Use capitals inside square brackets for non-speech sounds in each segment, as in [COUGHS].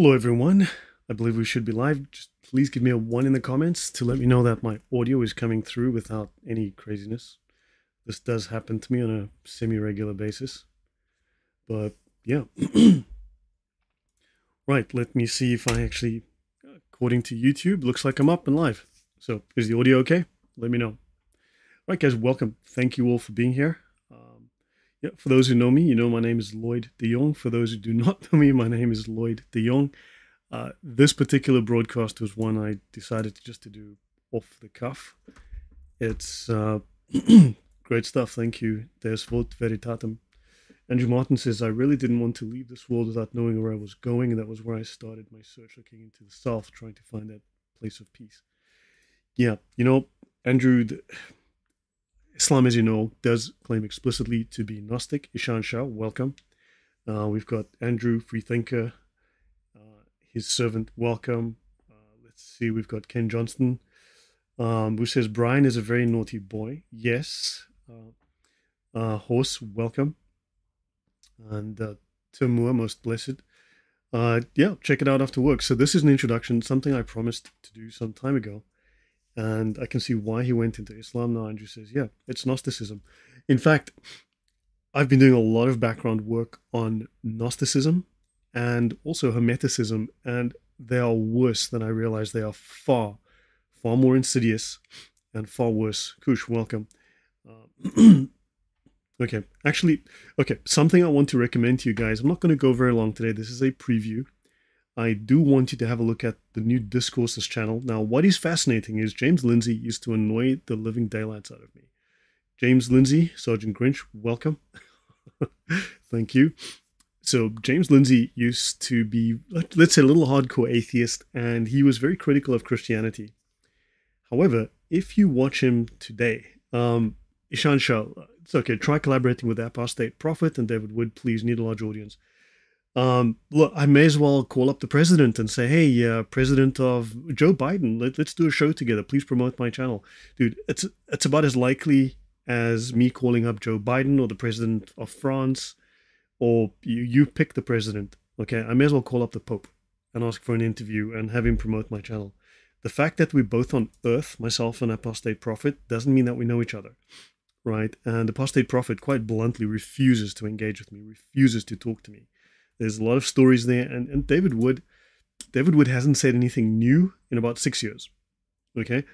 Hello, everyone. I believe we should be live. Just please give me a one in the comments to let me know that my audio is coming through without any craziness. This does happen to me on a semi regular basis. But yeah. [CLEARS THROAT] right, let me see if I actually, according to YouTube, looks like I'm up and live. So is the audio okay? Let me know. All right, guys, welcome. Thank you all for being here. Yeah, for those who know me, you know my name is Lloyd De Jongh. For those who do not [LAUGHS] know me, my name is Lloyd De Jongh. Uh, this particular broadcast was one I decided just to do off the cuff. It's uh, [CLEARS THROAT] great stuff. Thank you. There's vult veritatem. Andrew Martin says, I really didn't want to leave this world without knowing where I was going. And that was where I started my search looking into the South, trying to find that place of peace. Yeah, you know, Andrew, Islam, as you know, does claim explicitly to be Gnostic. Ishan Shah, welcome. Uh, we've got Andrew, freethinker, uh, his servant, welcome. Uh, let's see, we've got Ken Johnston, um, who says Brian is a very naughty boy. Yes. Uh, uh, Horse, welcome. And uh, Timur, most blessed. Uh, yeah, check it out after work. So this is an introduction, something I promised to do some time ago and I can see why he went into Islam now. Andrew says, yeah, it's Gnosticism. In fact, I've been doing a lot of background work on Gnosticism and also Hermeticism, and they are worse than I realized. They are far, far more insidious and far worse. Kush, welcome. Uh, [CLEARS THROAT] okay, actually, okay, something I want to recommend to you guys. I'm not going to go very long today. This is a preview. I do want you to have a look at the new Discourses channel. Now, what is fascinating is James Lindsay used to annoy the living daylights out of me. James Lindsay, Sergeant Grinch, welcome. [LAUGHS] Thank you. So, James Lindsay used to be, let's say, a little hardcore atheist, and he was very critical of Christianity. However, if you watch him today, um, Ishan Shah, it's okay, try collaborating with Apostate Prophet and David Wood, please, need a large audience um, look, I may as well call up the president and say, "Hey, uh, president of Joe Biden, let, us do a show together. Please promote my channel, dude." It's it's about as likely as me calling up Joe Biden or the president of France, or you you pick the president. Okay, I may as well call up the Pope and ask for an interview and have him promote my channel. The fact that we're both on Earth, myself and Apostate Prophet, doesn't mean that we know each other, right? And Apostate Prophet quite bluntly refuses to engage with me, refuses to talk to me there's a lot of stories there, and, and David Wood, David Wood hasn't said anything new in about six years. Okay,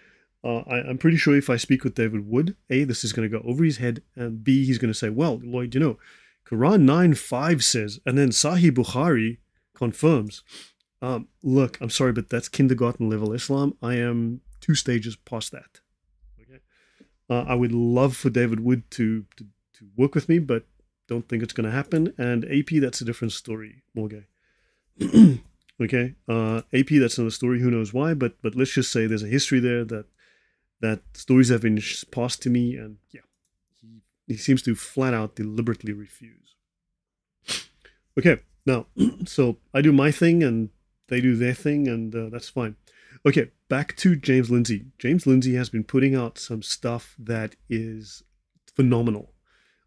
uh, I, am pretty sure if I speak with David Wood, a this is going to go over his head, and b he's going to say, well, Lloyd, you know, Quran nine five says, and then Sahih Bukhari confirms. Um, look, I'm sorry, but that's kindergarten level Islam. I am two stages past that. Okay, uh, I would love for David Wood to, to to work with me, but don't think it's going to happen. And AP, that's a different story, Morgay. [CLEARS THROAT] okay, uh, AP, that's another story. Who knows why? But but let's just say there's a history there that that stories have been passed to me, and yeah, he he seems to flat out deliberately refuse. Okay, now [CLEARS THROAT] so I do my thing, and they do their thing, and uh, that's fine. Okay, back to James Lindsay. James Lindsay has been putting out some stuff that is phenomenal.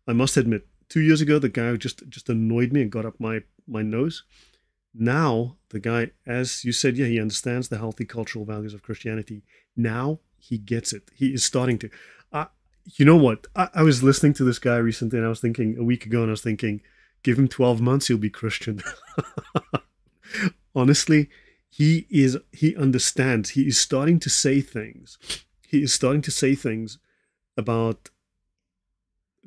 I must admit, two years ago, the guy just just annoyed me and got up my my nose. Now the guy, as you said, yeah, he understands the healthy cultural values of Christianity. Now he gets it. He is starting to. You know what? I, I was listening to this guy recently, and I was thinking a week ago, and I was thinking, give him twelve months, he'll be Christian. [LAUGHS] Honestly, he is. He understands. He is starting to say things. He is starting to say things about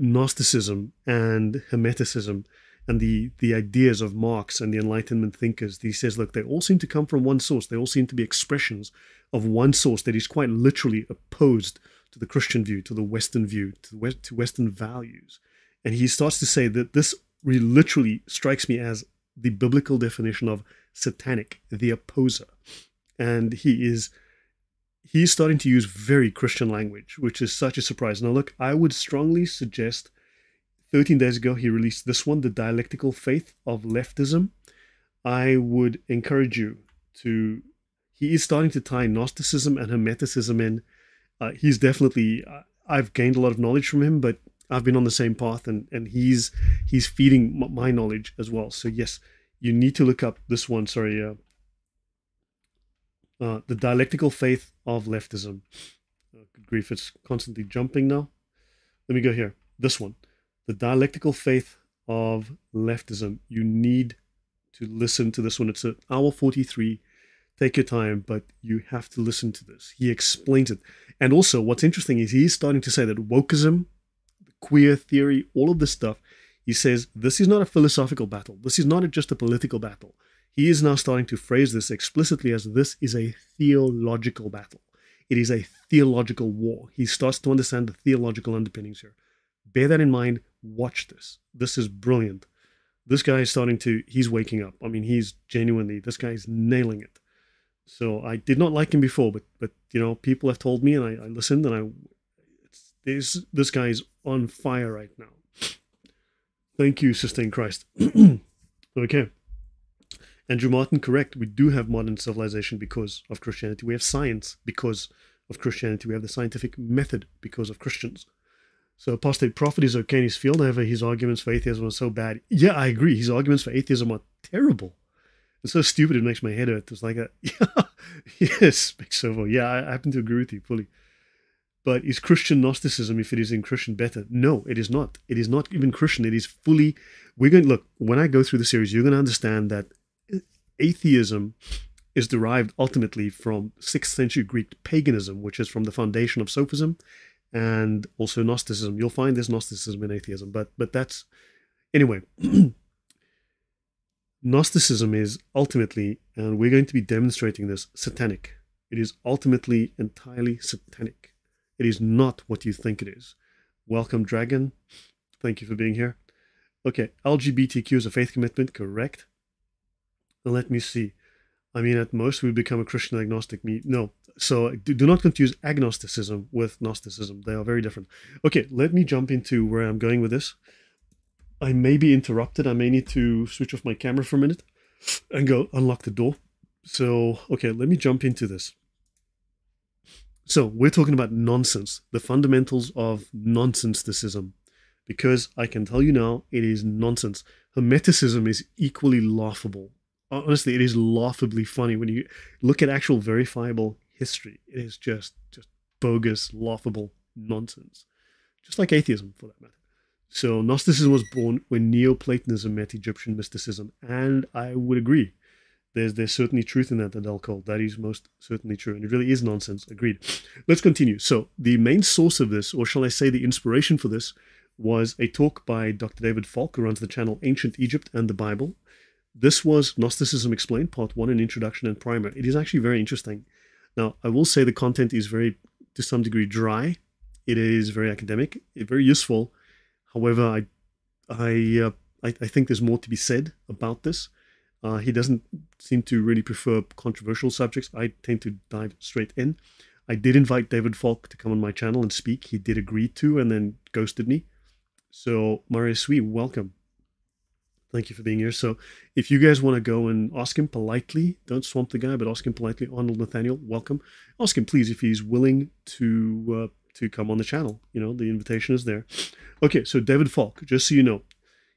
Gnosticism and Hermeticism and the, the ideas of Marx and the Enlightenment thinkers, he says, look, they all seem to come from one source. They all seem to be expressions of one source that is quite literally opposed to the Christian view, to the Western view, to, West, to Western values. And he starts to say that this really literally strikes me as the biblical definition of satanic, the opposer. And he is he's starting to use very Christian language, which is such a surprise. Now, look, I would strongly suggest 13 days ago he released this one, The Dialectical Faith of Leftism. I would encourage you to, he is starting to tie Gnosticism and Hermeticism in. Uh, he's definitely, I've gained a lot of knowledge from him, but I've been on the same path and, and he's he's feeding my knowledge as well. So yes, you need to look up this one. Sorry, uh, uh, the dialectical faith of leftism. Oh, good grief, it's constantly jumping now. Let me go here. This one, the dialectical faith of leftism. You need to listen to this one. It's an hour 43. Take your time, but you have to listen to this. He explains it. And also, what's interesting is he's starting to say that wokeism, queer theory, all of this stuff, he says this is not a philosophical battle. This is not just a political battle. He is now starting to phrase this explicitly as this is a theological battle. It is a theological war. He starts to understand the theological underpinnings here. Bear that in mind. Watch this. This is brilliant. This guy is starting to, he's waking up. I mean, he's genuinely, this guy is nailing it. So I did not like him before, but, but you know, people have told me and I, I listened and I, this, this guy is on fire right now. Thank you, in Christ. [CLEARS THROAT] okay. Andrew Martin, correct. We do have modern civilization because of Christianity. We have science because of Christianity. We have the scientific method because of Christians. So apostate prophet is okay in his field. However, his arguments for atheism are so bad. Yeah, I agree. His arguments for atheism are terrible. It's so stupid it makes my head hurt. It's like a [LAUGHS] yeah, yes, Big Servo. Yeah, I happen to agree with you fully. But is Christian Gnosticism, if it is in Christian, better? No, it is not. It is not even Christian. It is fully. We're going look when I go through the series. You're going to understand that atheism is derived ultimately from sixth century Greek paganism, which is from the foundation of Sophism and also Gnosticism. You'll find there's Gnosticism in atheism, but but that's anyway. [CLEARS THROAT] Gnosticism is ultimately, and we're going to be demonstrating this, satanic. It is ultimately entirely satanic. It is not what you think it is. Welcome, Dragon. Thank you for being here. Okay, LGBTQ is a faith commitment, correct? Let me see. I mean, at most we become a Christian agnostic. Me, no. So do not confuse agnosticism with Gnosticism. They are very different. Okay, let me jump into where I'm going with this. I may be interrupted. I may need to switch off my camera for a minute and go unlock the door. So, okay, let me jump into this. So, we're talking about nonsense, the fundamentals of nonsensicism, because I can tell you now, it is nonsense. Hermeticism is equally laughable honestly, it is laughably funny when you look at actual verifiable history. It is just just bogus, laughable nonsense, just like atheism for that matter. So Gnosticism was born when Neoplatonism met Egyptian mysticism, and I would agree. There's there's certainly truth in that, Adele Cole. That is most certainly true, and it really is nonsense. Agreed. Let's continue. So the main source of this, or shall I say, the inspiration for this, was a talk by Dr. David Falk, who runs the channel Ancient Egypt and the Bible. This was Gnosticism Explained, Part 1, an introduction and primer. It is actually very interesting. Now, I will say the content is very, to some degree, dry. It is very academic, very useful. However, I, I, uh, I, I, think there's more to be said about this. Uh, he doesn't seem to really prefer controversial subjects. I tend to dive straight in. I did invite David Falk to come on my channel and speak. He did agree to and then ghosted me. So, Marius Sweet, welcome. Thank you for being here. So, if you guys want to go and ask him politely, don't swamp the guy, but ask him politely. Arnold Nathaniel, welcome. Ask him, please, if he's willing to uh, to come on the channel. You know, the invitation is there. Okay, so David Falk, just so you know,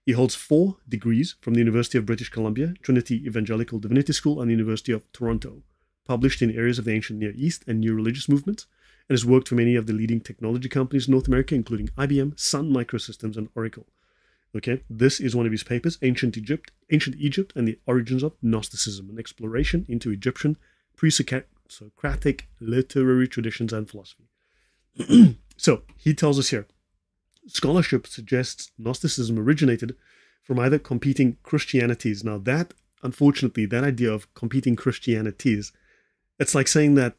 he holds four degrees from the University of British Columbia, Trinity Evangelical Divinity School, and the University of Toronto. Published in areas of the ancient Near East and new religious movements, and has worked for many of the leading technology companies in North America, including IBM, Sun Microsystems, and Oracle. Okay, this is one of his papers, Ancient Egypt, Ancient Egypt and the Origins of Gnosticism, an exploration into Egyptian pre-Socratic literary traditions and philosophy. [CLEARS THROAT] so he tells us here, scholarship suggests Gnosticism originated from either competing Christianities. Now that, unfortunately, that idea of competing Christianities, it's like saying that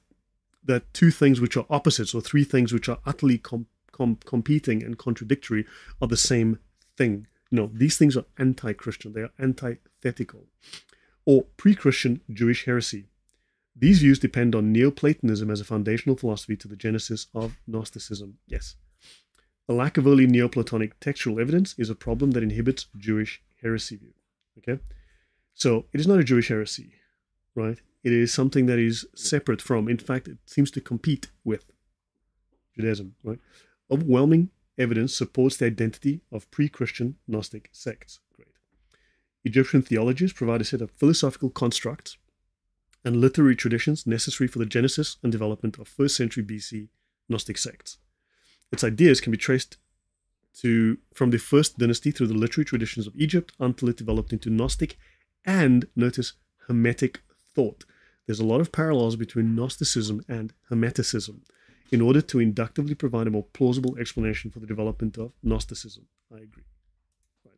that two things which are opposites or three things which are utterly com- com- competing and contradictory are the same thing. No, these things are anti Christian, they are antithetical. Or pre Christian Jewish heresy. These views depend on Neoplatonism as a foundational philosophy to the genesis of Gnosticism. Yes. A lack of early Neoplatonic textual evidence is a problem that inhibits Jewish heresy view. Okay? So it is not a Jewish heresy, right? It is something that is separate from, in fact, it seems to compete with Judaism, right? Overwhelming evidence supports the identity of pre-Christian Gnostic sects. Great. Egyptian theologies provide a set of philosophical constructs and literary traditions necessary for the genesis and development of first century BC Gnostic sects. Its ideas can be traced to from the first dynasty through the literary traditions of Egypt until it developed into Gnostic and notice Hermetic thought. There's a lot of parallels between Gnosticism and Hermeticism in order to inductively provide a more plausible explanation for the development of Gnosticism. I agree. Right.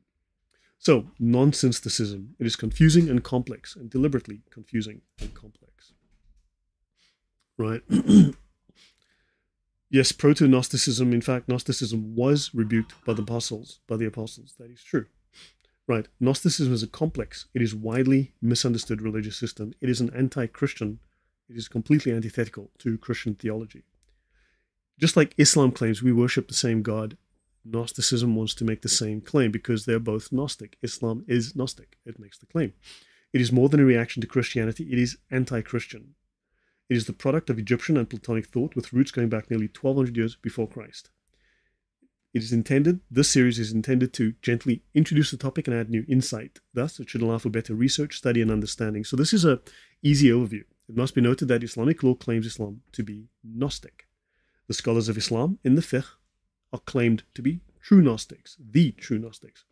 So, nonsensicism. It is confusing and complex, and deliberately confusing and complex. Right. [CLEARS THROAT] yes, proto-Gnosticism, in fact, Gnosticism was rebuked by the apostles, by the apostles. That is true. Right. Gnosticism is a complex, it is widely misunderstood religious system. It is an anti-Christian, it is completely antithetical to Christian theology. Just like Islam claims we worship the same God, Gnosticism wants to make the same claim because they're both Gnostic. Islam is Gnostic. It makes the claim. It is more than a reaction to Christianity, it is anti Christian. It is the product of Egyptian and Platonic thought with roots going back nearly 1200 years before Christ. It is intended, this series is intended to gently introduce the topic and add new insight. Thus, it should allow for better research, study, and understanding. So, this is a easy overview. It must be noted that Islamic law claims Islam to be Gnostic. The scholars of Islam in the fiqh are claimed to be true Gnostics, the true Gnostics.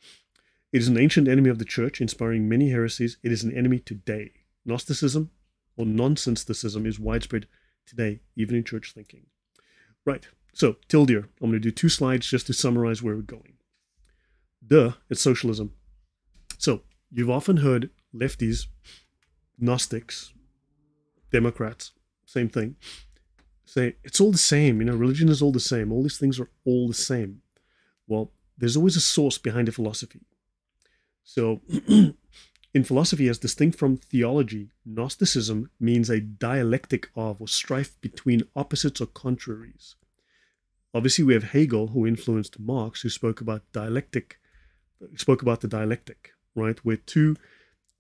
It is an ancient enemy of the church, inspiring many heresies. It is an enemy today. Gnosticism or nonsensicism is widespread today, even in church thinking. Right, so Tildir, I'm going to do two slides just to summarize where we're going. Duh, it's socialism. So you've often heard lefties, Gnostics, Democrats, same thing, say it's all the same. You know, religion is all the same. All these things are all the same. Well, there's always a source behind a philosophy. So, [CLEARS THROAT] in philosophy, as distinct from theology, Gnosticism means a dialectic of or strife between opposites or contraries. Obviously, we have Hegel, who influenced Marx, who spoke about dialectic, spoke about the dialectic, right? Where two,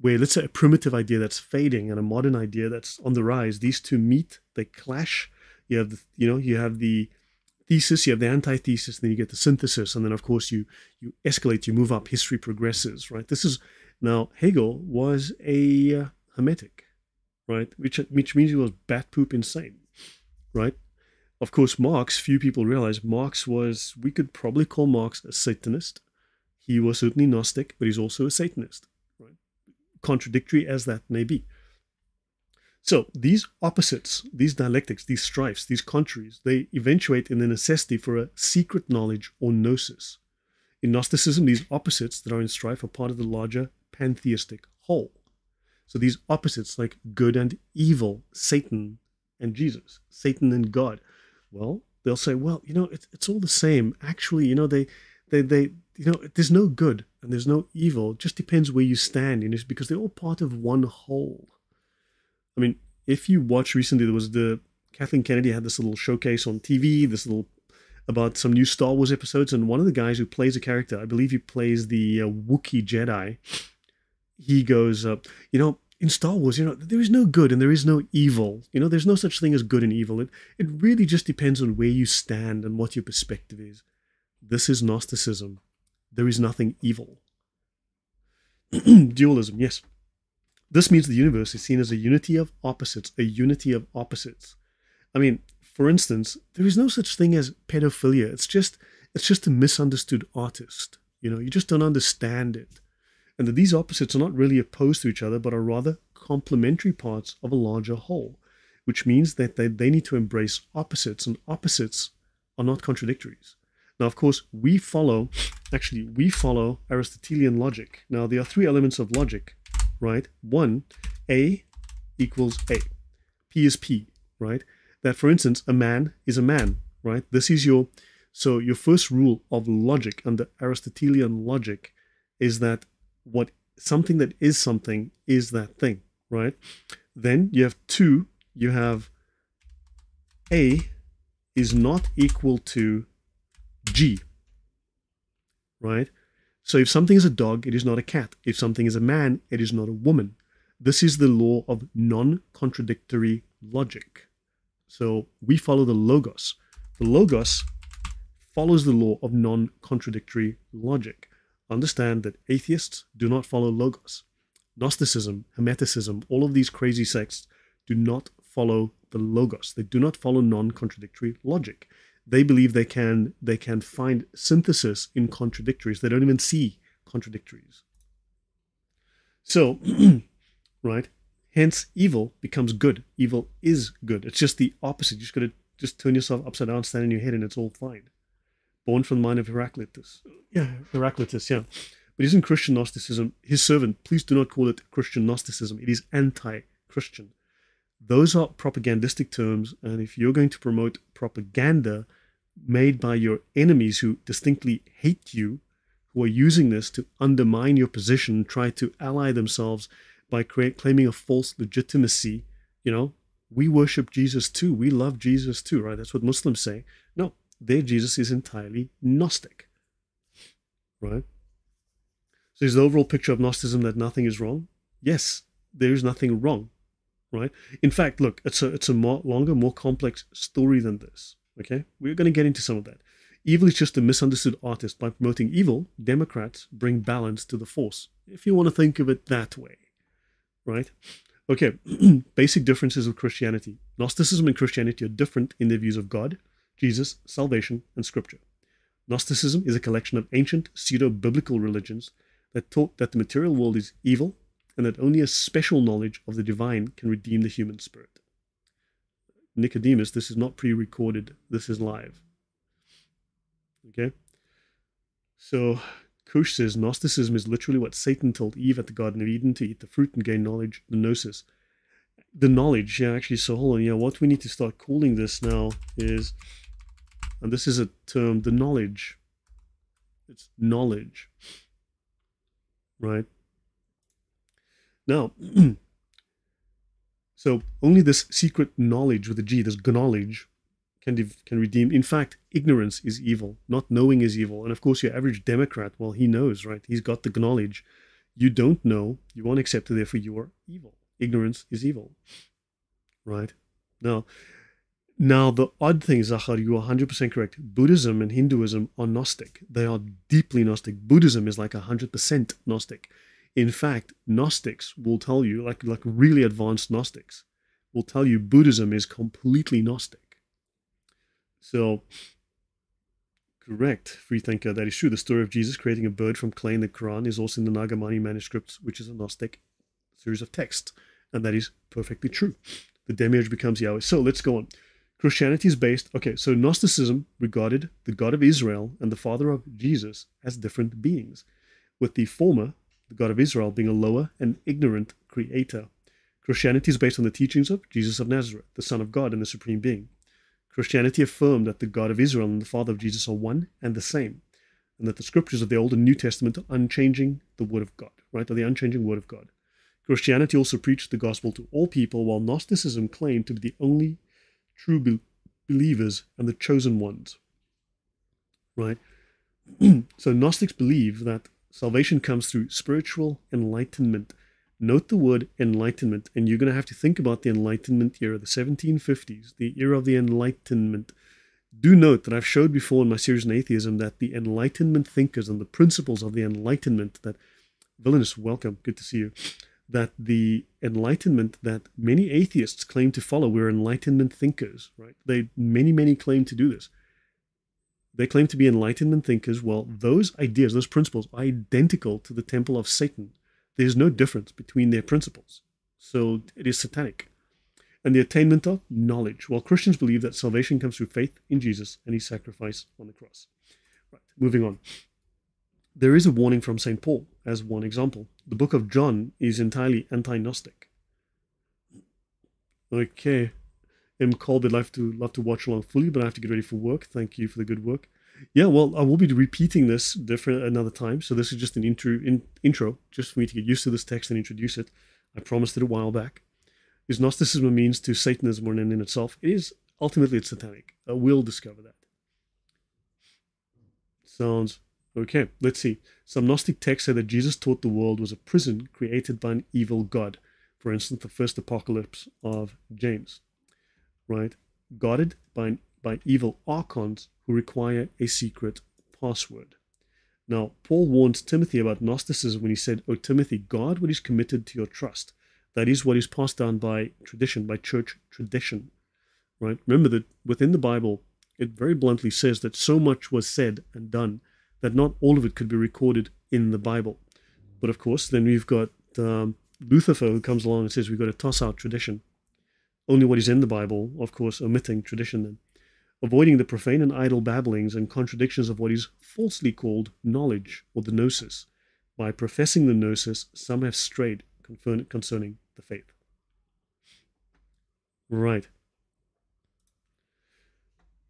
where let's say a primitive idea that's fading and a modern idea that's on the rise, these two meet, they clash, you have the you know you have the thesis you have the antithesis then you get the synthesis and then of course you you escalate you move up history progresses right? This is now hegel was a uh, hermetic right? Which which means he was bat poop insane right? Of course marx few people realize marx was we could probably call marx a satanist. He was certainly gnostic but he's also a satanist right? Contradictory as that may be so these opposites, these dialectics, these strifes, these contraries, they eventuate in the necessity for a secret knowledge or gnosis. In Gnosticism, these opposites that are in strife are part of the larger pantheistic whole. So these opposites, like good and evil, Satan and Jesus, Satan and God, well, they'll say, well, you know, it's, it's all the same. Actually, you know, they, they, they, you know, there's no good and there's no evil. It just depends where you stand, you know, because they're all part of one whole. I mean, if you watch recently, there was the Kathleen Kennedy had this little showcase on TV, this little about some new Star Wars episodes, and one of the guys who plays a character, I believe he plays the uh, Wookiee Jedi, he goes, uh, you know, in Star Wars, you know, there is no good and there is no evil. You know, there's no such thing as good and evil. It it really just depends on where you stand and what your perspective is. This is Gnosticism. There is nothing evil. [CLEARS THROAT] Dualism, yes. This means the universe is seen as a unity of opposites, a unity of opposites. I mean, for instance, there is no such thing as pedophilia. It's just it's just a misunderstood artist. You know, you just don't understand it. And that these opposites are not really opposed to each other, but are rather complementary parts of a larger whole, which means that they, they need to embrace opposites, and opposites are not contradictories. Now, of course, we follow, actually, we follow Aristotelian logic. Now, there are three elements of logic right? One, A equals A. P is P, right? That, for instance, a man is a man, right? This is your, so your first rule of logic under Aristotelian logic is that what something that is something is that thing, right? Then you have two, you have A is not equal to G, right? So if something is a dog, it is not a cat. If something is a man, it is not a woman. This is the law of non contradictory logic. So we follow the logos. The logos follows the law of non contradictory logic. understand that atheists do not follow logos. Gnosticism, Hermeticism, all of these crazy sects do not follow the logos. They do not follow non-contradictory logic. They believe they can they can find synthesis in contradictories. They don't even see contradictories. So, [CLEARS THROAT] right? Hence, evil becomes good. Evil is good. It's just the opposite. You just got to just turn yourself upside down, stand in your head, and it's all fine. Born from the mind of Heraclitus. Yeah, Heraclitus, yeah. But isn't Christian Gnosticism his servant? Please do not call it Christian Gnosticism. It is anti Christian. Those are propagandistic terms, and if you're going to promote propaganda made by your enemies who distinctly hate you, who are using this to undermine your position, try to ally themselves by claiming a false legitimacy, you know, we worship Jesus too. We love Jesus too, right? That's what Muslims say. No, their Jesus is entirely Gnostic, right? So is the overall picture of Gnosticism that nothing is wrong? Yes, there is nothing wrong right? In fact, look, it's a it's a more longer, more complex story than this. Okay, we're going to get into some of that. Evil is just a misunderstood artist. By promoting evil, Democrats bring balance to the force. If you want to think of it that way, right? Okay, [CLEARS THROAT] basic differences of Christianity. Gnosticism and Christianity are different in their views of God, Jesus, salvation, and Scripture. Gnosticism is a collection of ancient pseudo biblical religions that taught that the material world is evil and that only a special knowledge of the divine can redeem the human spirit. Nicodemus, this is not pre recorded, this is live. Okay? So, Kush says Gnosticism is literally what Satan told Eve at the Garden of Eden to eat the fruit and gain knowledge, the gnosis. The knowledge, yeah, actually, so hold on, yeah, what we need to start calling this now is, and this is a term, the knowledge. It's knowledge, right? Now, [CLEARS THROAT] so only this secret knowledge with a G, this knowledge, can can redeem. In fact, ignorance is evil. Not knowing is evil. And of course, your average Democrat, well, he knows, right? He's got the knowledge. You don't know. You won't accept it. Therefore, you are evil. Ignorance is evil, right? Now, now the odd thing, Zachar, you are 100% correct. Buddhism and Hinduism are Gnostic. They are deeply Gnostic. Buddhism is like 100% Gnostic. In fact, Gnostics will tell you, like, like really advanced Gnostics, will tell you Buddhism is completely Gnostic. So, correct, freethinker, that is true. The story of Jesus creating a bird from clay in the Quran is also in the Nag Hammadi manuscripts, which is a Gnostic series of texts. And that is perfectly true. The demiurge becomes Yahweh. So let's go on. Christianity is based, okay, so Gnosticism regarded the God of Israel and the Father of Jesus as different beings, with the former the God of Israel being a lower and ignorant creator. Christianity is based on the teachings of Jesus of Nazareth, the Son of God and the Supreme Being. Christianity affirmed that the God of Israel and the Father of Jesus are one and the same, and that the scriptures of the Old and New Testament are unchanging the Word of God, right? Are the unchanging Word of God. Christianity also preached the gospel to all people, while Gnosticism claimed to be the only true be- believers and the chosen ones, right? [CLEARS THROAT] so Gnostics believe that Salvation comes through spiritual enlightenment. Note the word enlightenment, and you're going to have to think about the Enlightenment era, the 1750s, the era of the Enlightenment. Do note that I've showed before in my series on atheism that the Enlightenment thinkers and the principles of the Enlightenment that, Villainous, welcome, good to see you, that the Enlightenment that many atheists claim to follow were Enlightenment thinkers, right? They, many, many claim to do this. They claim to be enlightenment thinkers. Well, those ideas, those principles are identical to the temple of Satan. There's no difference between their principles. So it is satanic. And the attainment of knowledge. Well, Christians believe that salvation comes through faith in Jesus and his sacrifice on the cross. Right, moving on. There is a warning from St. Paul as one example. The book of John is entirely anti Gnostic. Okay, M. Colbert, love to love to watch along fully, but I have to get ready for work. Thank you for the good work. Yeah, well, I will be repeating this different another time. So this is just an intro, in, intro, just for me to get used to this text and introduce it. I promised it a while back. Is Gnosticism a means to Satanism or an end in itself? It is ultimately it's satanic. Uh, we'll discover that. Sounds okay. Let's see. Some Gnostic texts say that Jesus taught the world was a prison created by an evil God. For instance, the first apocalypse of James right? Guarded by, by evil archons who require a secret password. Now, Paul warned Timothy about Gnosticism when he said, O Timothy, guard what is committed to your trust. That is what is passed down by tradition, by church tradition. Right? Remember that within the Bible, it very bluntly says that so much was said and done that not all of it could be recorded in the Bible. But of course, then we've got um, Luther who comes along and says we've got to toss out tradition. Only what is in the Bible, of course, omitting tradition then. Avoiding the profane and idle babblings and contradictions of what is falsely called knowledge or the gnosis. By professing the gnosis, some have strayed concerning the faith. Right.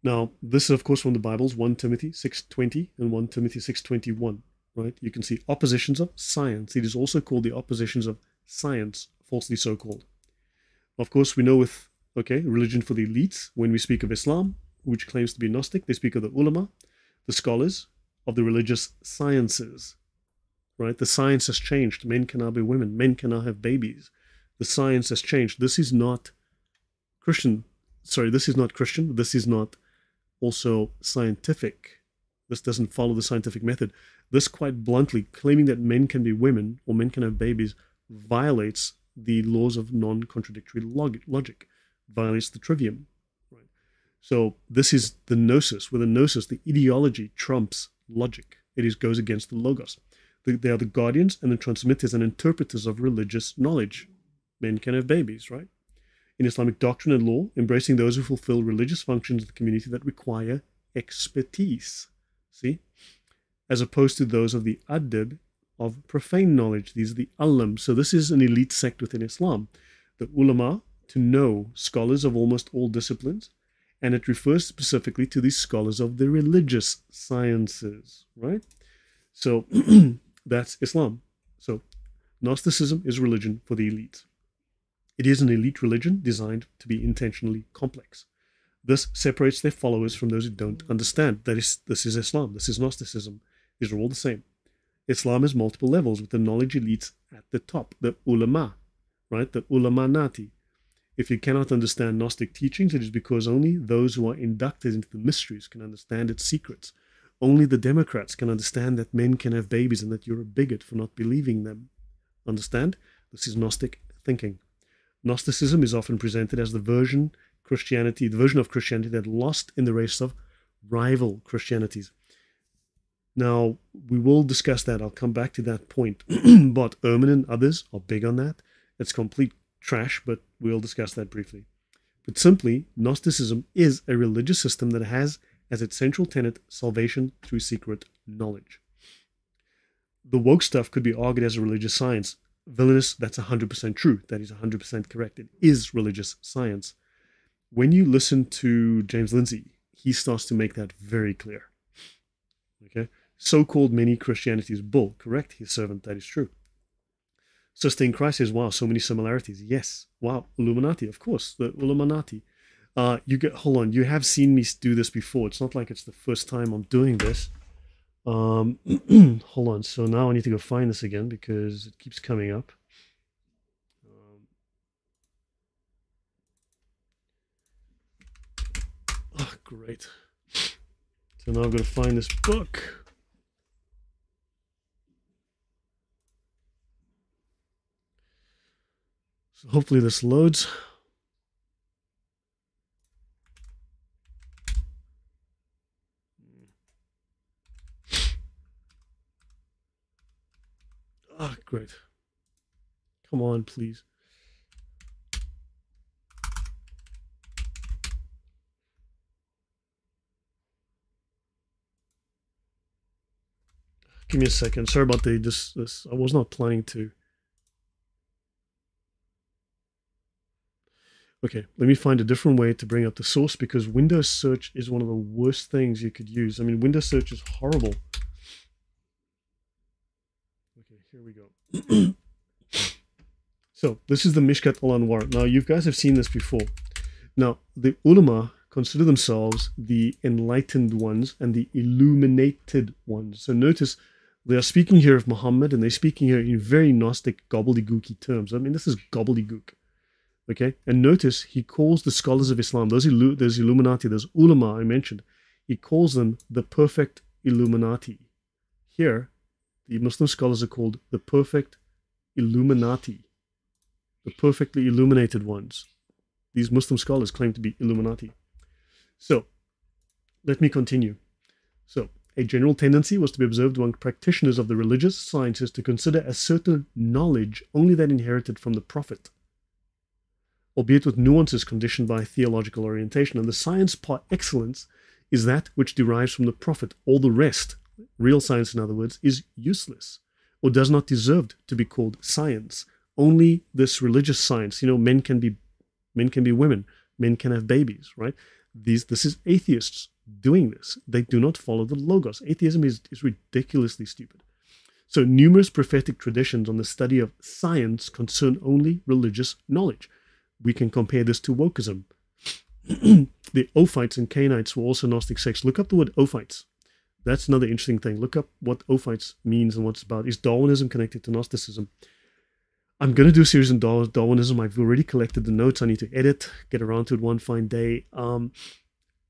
Now, this is of course from the Bibles, 1 Timothy 6.20 and 1 Timothy 6.21, right? You can see oppositions of science. It is also called the oppositions of science, falsely so called. Of course, we know with, okay, religion for the elites, when we speak of Islam, which claims to be Gnostic, they speak of the ulama, the scholars of the religious sciences, right? The science has changed. Men can now be women. Men can now have babies. The science has changed. This is not Christian. Sorry, this is not Christian. This is not also scientific. This doesn't follow the scientific method. This, quite bluntly, claiming that men can be women or men can have babies, violates the laws of non contradictory logic, violates the trivium. Right? So, this is the gnosis. With the gnosis, the ideology trumps logic, it is, goes against the logos. They are the guardians and the transmitters and interpreters of religious knowledge. Men can have babies, right? In Islamic doctrine and law, embracing those who fulfill religious functions of the community that require expertise. See? As opposed to those of the adib of profane knowledge. These are the alam. So this is an elite sect within Islam. The ulama, to know scholars of almost all disciplines, and it refers specifically to these scholars of the religious sciences, right? So [CLEARS THROAT] That's Islam. So, Gnosticism is religion for the elite. It is an elite religion designed to be intentionally complex. This separates their followers from those who don't understand. That is, this is Islam. This is Gnosticism. These are all the same. Islam has multiple levels with the knowledge elites at the top, the ulama, right? The ulama nati. If you cannot understand Gnostic teachings, it is because only those who are inducted into the mysteries can understand its secrets. Only the Democrats can understand that men can have babies and that you're a bigot for not believing them. Understand? This is Gnostic thinking. Gnosticism is often presented as the version Christianity, the version of Christianity that lost in the race of rival Christianities. Now, we will discuss that. I'll come back to that point. [CLEARS THROAT] but Ehrman and others are big on that. It's complete trash, but we'll discuss that briefly. But simply, Gnosticism is a religious system that has as its central tenet salvation through secret knowledge. The woke stuff could be argued as a religious science. Villainous, that's 100% true. That is 100% correct. It is religious science. When you listen to James Lindsay, he starts to make that very clear. Okay? So called many Christianity is bull. Correct, his servant, that is true. In Christ says, wow, so many similarities. Yes. Wow. Illuminati, of course. The Illuminati. Uh, you get hold on. You have seen me do this before. It's not like it's the first time I'm doing this. Um, [CLEARS THROAT] hold on. So now I need to go find this again because it keeps coming up. Um, oh, great. So now I'm going to find this book. So hopefully this loads. Ah, oh, great. Come on, please. Give me a second. Sorry about the this this I was not planning to. Okay, let me find a different way to bring up the source because Windows search is one of the worst things you could use. I mean, Windows search is horrible. Okay, here we go. [CLEARS THROAT] so this is the Mishkat al Anwar. Now you guys have seen this before. Now the ulama consider themselves the enlightened ones and the illuminated ones. So notice they are speaking here of Muhammad and they're speaking here in very Gnostic gobbledygooky terms. I mean, this is gobbledygook. Okay, and notice he calls the scholars of Islam, those, those Illuminati, those ulama I mentioned, he calls them the perfect Illuminati. here, the Muslim scholars are called the perfect Illuminati, the perfectly illuminated ones. These Muslim scholars claim to be Illuminati. So, let me continue. So, a general tendency was to be observed among practitioners of the religious sciences to consider as certain knowledge only that inherited from the Prophet, albeit with nuances conditioned by theological orientation. And the science par excellence is that which derives from the Prophet. All the rest, real science in other words, is useless or does not deserve to be called science. Only this religious science, you know, men can be men can be women, men can have babies, right? These this is atheists doing this. They do not follow the logos. Atheism is, is ridiculously stupid. So numerous prophetic traditions on the study of science concern only religious knowledge. We can compare this to wokeism. [CLEARS THROAT] the Ophites and Cainites were also Gnostic sects. Look up the word Ophites. That's another interesting thing. Look up what Ophites means and what it's about. Is Darwinism connected to Gnosticism? I'm going to do a series on Darwinism. I've already collected the notes. I need to edit, get around to it one fine day. Um,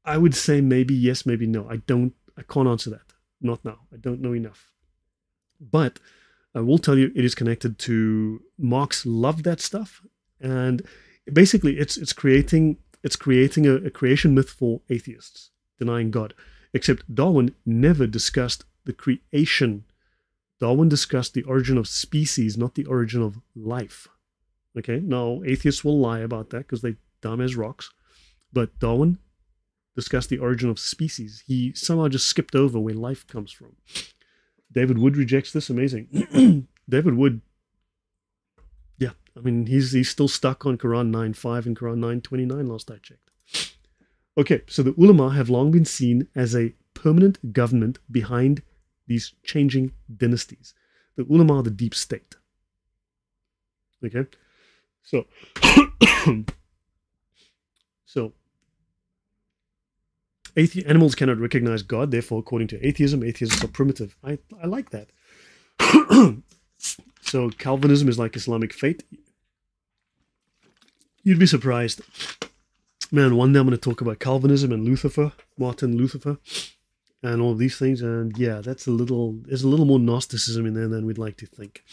I would say maybe yes, maybe no. I don't, I can't answer that. Not now. I don't know enough. But I will tell you it is connected to Marx loved that stuff. And basically it's it's creating it's creating a, a creation myth for atheists, denying God. Except Darwin never discussed the creation. Darwin discussed the origin of species, not the origin of life. Okay, now atheists will lie about that because they dumb as rocks. But Darwin discussed the origin of species. He somehow just skipped over where life comes from. David Wood rejects this. Amazing. [CLEARS THROAT] David Wood, I mean, he's he's still stuck on Quran 9.5 and Quran 9.29 last I checked. Okay, so the ulama have long been seen as a permanent government behind these changing dynasties. The ulama are the deep state. Okay, so [COUGHS] so athe- animals cannot recognize God. Therefore, according to atheism, atheists are primitive. I I like that. [COUGHS] so Calvinism is like Islamic faith. You'd be surprised man, one day I'm going to talk about Calvinism and Lucifer, Martin Lucifer, and all these things. And yeah, that's a little, there's a little more Gnosticism in there than we'd like to think.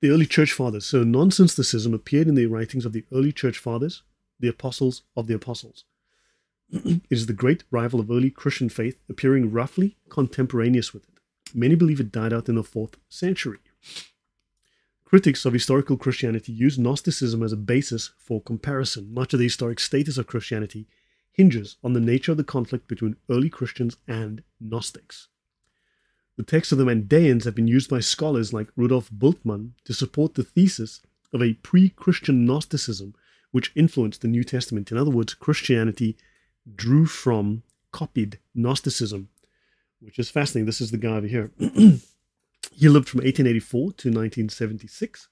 The early church fathers. So non-synthesis appeared in the writings of the early church fathers, the apostles of the apostles. [CLEARS THROAT] it is the great rival of early Christian faith, appearing roughly contemporaneous with it. Many believe it died out in the fourth century. Critics of historical Christianity use Gnosticism as a basis for comparison. Much of the historic status of Christianity hinges on the nature of the conflict between early Christians and Gnostics. The texts of the Mandaeans have been used by scholars like Rudolf Bultmann to support the thesis of a pre Christian Gnosticism which influenced the New Testament. In other words, Christianity drew from, copied Gnosticism, which is fascinating. This is the guy over here. [CLEARS THROAT] He lived from 1884 to 1976.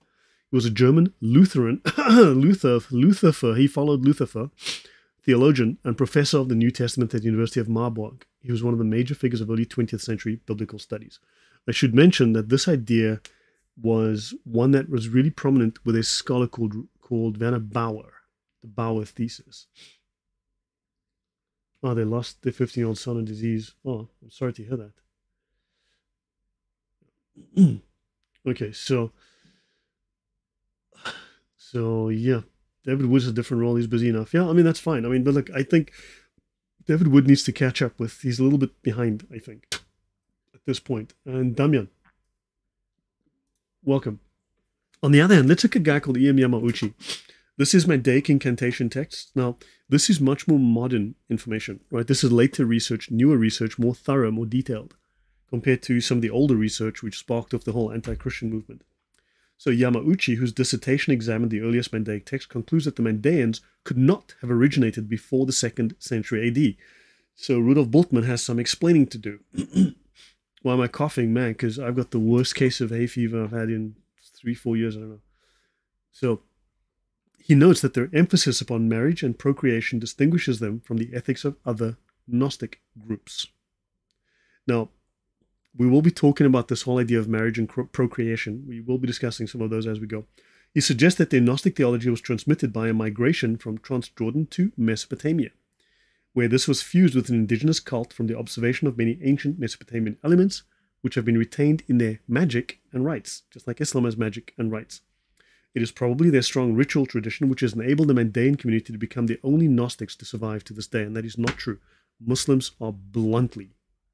He was a German Lutheran, [COUGHS] Luther, Luther, he followed Luther, theologian and professor of the New Testament at the University of Marburg. He was one of the major figures of early 20th century biblical studies. I should mention that this idea was one that was really prominent with a scholar called, called Werner Bauer, the Bauer thesis. Oh, they lost their 15 year old son in disease. Oh, I'm sorry to hear that. [CLEARS THROAT] okay, so so yeah, David Wood's a different role. He's busy enough. Yeah, I mean that's fine. I mean, but look, I think David Wood needs to catch up with. He's a little bit behind, I think, at this point. And Damian, welcome. On the other hand, let's look at a guy called E.M. Yamauchi. This is my Mandaic incantation text. Now, this is much more modern information, right? This is later research, newer research, more thorough, more detailed compared to some of the older research which sparked off the whole anti-Christian movement. So Yamauchi, whose dissertation examined the earliest Mandaic text, concludes that the Mandaeans could not have originated before the second century AD. So Rudolf Bultmann has some explaining to do. [CLEARS THROAT] Why am I coughing, man? Because I've got the worst case of hay fever I've had in three, four years. I don't know. So he notes that their emphasis upon marriage and procreation distinguishes them from the ethics of other Gnostic groups. Now, we will be talking about this whole idea of marriage and procreation. We will be discussing some of those as we go. He suggests that the Gnostic theology was transmitted by a migration from Transjordan to Mesopotamia, where this was fused with an indigenous cult from the observation of many ancient Mesopotamian elements, which have been retained in their magic and rites, just like Islam has magic and rites. It is probably their strong ritual tradition which has enabled the Mandaean community to become the only Gnostics to survive to this day, and that is not true. Muslims are bluntly,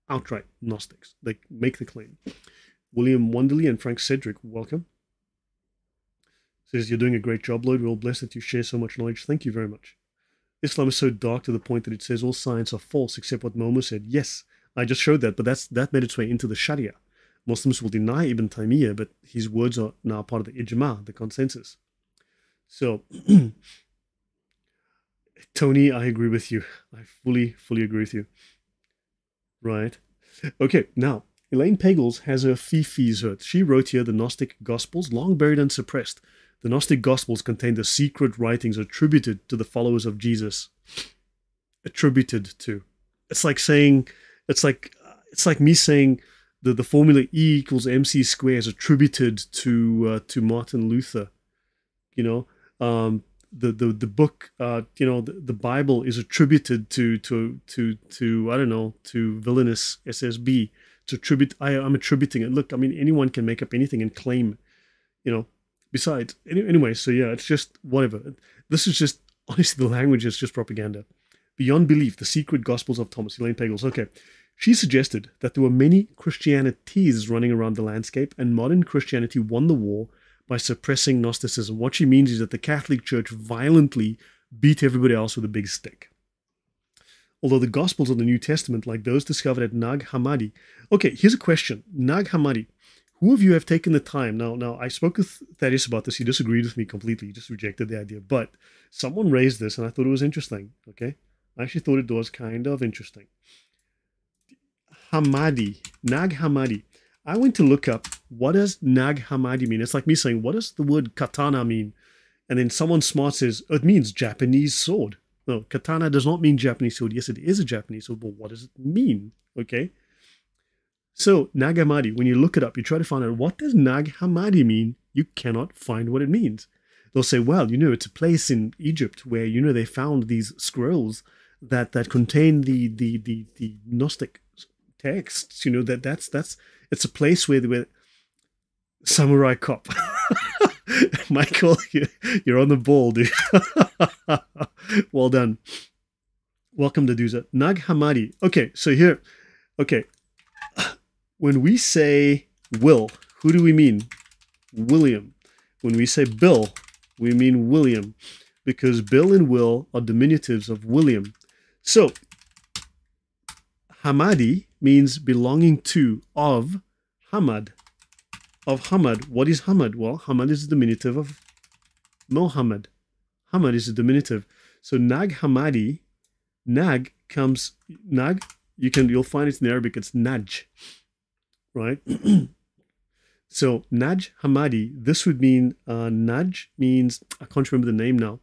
outright Gnostics. They make the claim. William Wanderley and Frank Cedric, welcome. Says, You're doing a great job, Lloyd. We're all blessed that you share so much knowledge. Thank you very much. Islam is so dark to the point that it says all science are false except what Momo said. Yes, I just showed that, but that's that made its way into the Sharia. Muslims will deny Ibn Taymiyyah, but his words are now part of the ijma, the consensus. So, [CLEARS THROAT] Tony, I agree with you. I fully, fully agree with you. Right. Okay, now, Elaine Pagels has her fifis hurt. She wrote here the Gnostic Gospels, long buried and suppressed. The Gnostic Gospels contain the secret writings attributed to the followers of Jesus. Attributed to. It's like saying, it's like, it's like me saying the, the formula E equals MC squared is attributed to uh, to Martin Luther. You know, um, the the the book, uh, you know, the, the Bible is attributed to to to to I don't know to villainous SSB. To attribute, I, I'm attributing it. Look, I mean, anyone can make up anything and claim, you know, Besides, anyway, so yeah, it's just whatever. This is just, [LAUGHS] honestly, the language is just propaganda. Beyond Belief, The Secret Gospels of Thomas, Elaine Pagels. Okay. She suggested that there were many Christianities running around the landscape, and modern Christianity won the war by suppressing Gnosticism. What she means is that the Catholic Church violently beat everybody else with a big stick. Although the Gospels of the New Testament, like those discovered at Nag Hammadi. Okay, here's a question Nag Hammadi who of you have taken the time now now i spoke with thaddeus about this he disagreed with me completely he just rejected the idea but someone raised this and i thought it was interesting okay i actually thought it was kind of interesting hamadi nag Hammadi. i went to look up what does Nag Hammadi mean? It's like me saying what does the word katana mean? And then someone smart says it means japanese sword. No katana does not mean japanese sword. Yes it is a japanese sword but what does it mean? Okay. So Nag Hammadi, when you look it up, you try to find out what does Nag Hammadi mean, you cannot find what it means. They'll say, well, you know, it's a place in Egypt where, you know, they found these scrolls that that contain the the the, the Gnostic texts, you know, that that's that's it's a place where where samurai cop. [LAUGHS] Michael, [LAUGHS] you're on the ball, dude. [LAUGHS] well done. Welcome to Duza. Nag Hammadi. Okay, so here, okay, [SIGHS] when we say Will, who do we mean? William. When we say Bill, we mean William, because Bill and Will are diminutives of William. So, Hamadi means belonging to, of Hamad. Of Hamad. What is Hamad? Well, Hamad is the diminutive of Mohammed. Hamad is the diminutive. So Nag Hammadi, Nag comes, Nag, you can, you'll find it in Arabic, it's Naj right? [CLEARS THROAT] so Naj Hamadi, this would mean uh, Naj means I can't remember the name now,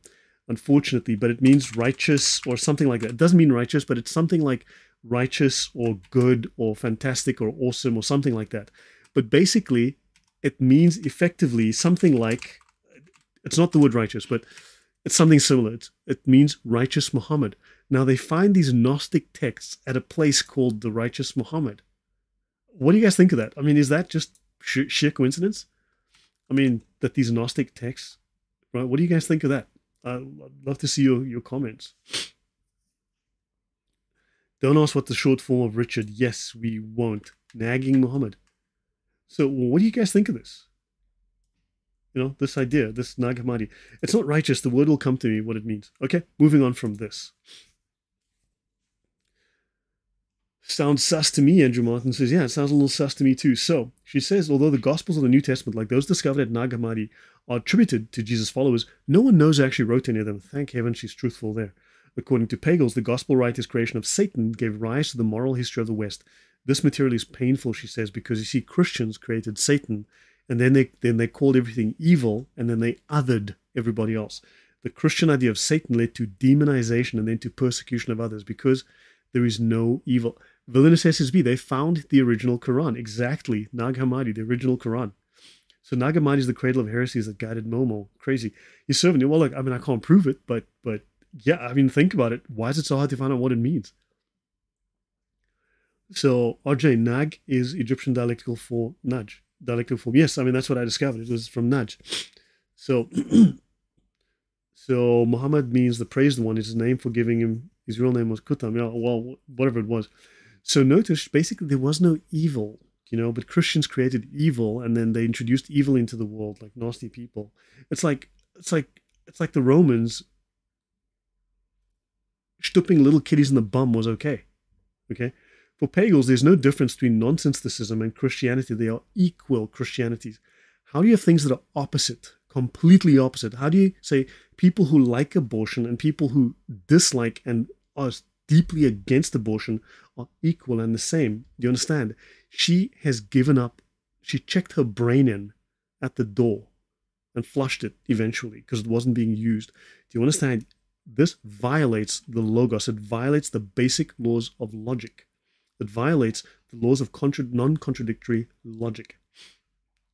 unfortunately, but it means righteous or something like that. It doesn't mean righteous, but it's something like righteous or good or fantastic or awesome or something like that. But basically, it means effectively something like it's not the word righteous, but it's something similar. It, means righteous Muhammad. Now they find these Gnostic texts at a place called the Righteous Muhammad. What do you guys think of that? I mean, is that just sheer coincidence? I mean, that these Gnostic texts, right? What do you guys think of that? Uh, I'd love to see your, your comments. Don't ask what the short form of Richard. Yes, we won't. Nagging Muhammad. So, what do you guys think of this? You know, this idea, this Nag Hammadi. It's not righteous. The word will come to me what it means. Okay, moving on from this. Sounds sus to me, Andrew Martin says. Yeah, it sounds a little sus to me too. So she says, although the Gospels of the New Testament, like those discovered at Nag Hammadi, are attributed to Jesus' followers, no one knows who actually wrote any of them. Thank heaven she's truthful there. According to Pagels, the Gospel writer's creation of Satan gave rise to the moral history of the West. This material is painful, she says, because you see, Christians created Satan, and then they then they called everything evil, and then they othered everybody else. The Christian idea of Satan led to demonization and then to persecution of others because there is no evil. Villainous SSB, they found the original Quran. Exactly. Nag Hammadi, the original Quran. So Nag Hammadi is the cradle of heresies that guided Momo. Crazy. He's serving it. Well, look, I mean, I can't prove it, but but yeah, I mean, think about it. Why is it so hard to find out what it means? So RJ Nag is Egyptian dialectical for nudge. Dialectical form. Yes, I mean that's what I discovered. It was from nudge. So [CLEARS THROAT] so Muhammad means the praised one. Is his name for giving him his real name was Kutam. Yeah, well, whatever it was. So notice basically there was no evil, you know, but Christians created evil and then they introduced evil into the world like nasty people. It's like it's like it's like the Romans stooping little kiddies in the bum was okay. Okay? For Pagels, there's no difference between nonsensicism and Christianity. They are equal Christianities. How do you have things that are opposite, completely opposite? How do you say people who like abortion and people who dislike and are deeply against abortion are equal and the same? Do you understand? She has given up, she checked her brain in at the door and flushed it eventually because it wasn't being used. Do you understand? This violates the logos, it violates the basic laws of logic that violates the laws of contra- non contradictory logic.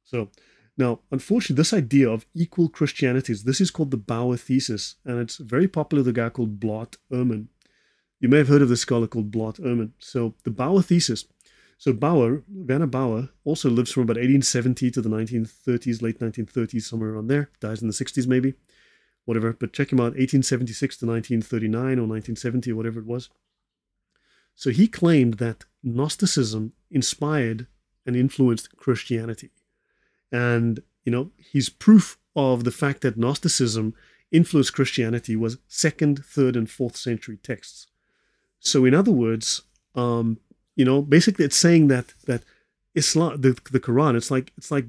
So, now, unfortunately, this idea of equal Christianities, this is called the Bauer thesis, and it's very popular with a guy called Bart Ehrman. You may have heard of this scholar called Bart Ehrman. So, the Bauer thesis. So, Bauer, Werner Bauer, also lives from about 1870 to the 1930s, late 1930s, somewhere around there. Dies in the 60s, maybe, whatever. But check him out 1876 to 1939 or 1970, or whatever it was. So he claimed that Gnosticism inspired and influenced Christianity. And, you know, his proof of the fact that Gnosticism influenced Christianity was second, third, and fourth century texts. So, in other words, um, you know, basically it's saying that that Islam, the, the Quran, it's like it's like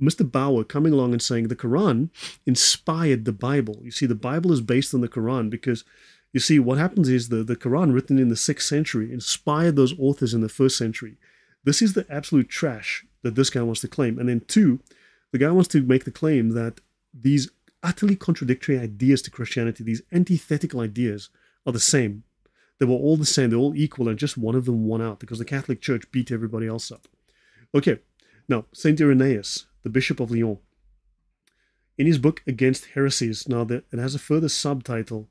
Mr. Bauer coming along and saying the Quran inspired the Bible. You see, the Bible is based on the Quran because you see, what happens is the, the Quran, written in the sixth century, inspired those authors in the first century. This is the absolute trash that this guy wants to claim. And then, two, the guy wants to make the claim that these utterly contradictory ideas to Christianity, these antithetical ideas, are the same. They were all the same, they're all equal, and just one of them won out because the Catholic Church beat everybody else up. Okay, now, St. Irenaeus, the Bishop of Lyon, in his book Against Heresies, now that it has a further subtitle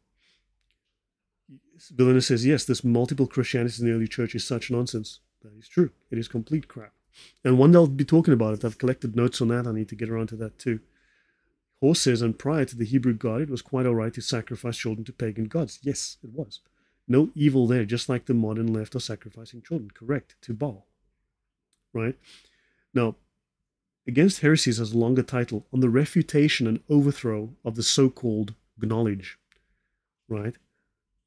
Villeneuve says, yes, this multiple Christianity in the early church is such nonsense. That is true. It is complete crap. And one day I'll be talking about it. I've collected notes on that. I need to get around to that too. Horse says, and prior to the Hebrew God, it was quite all right to sacrifice children to pagan gods. Yes, it was. No evil there, just like the modern left are sacrificing children. Correct, to Baal. Right? Now, Against Heresies has a longer title on the refutation and overthrow of the so called knowledge. Right?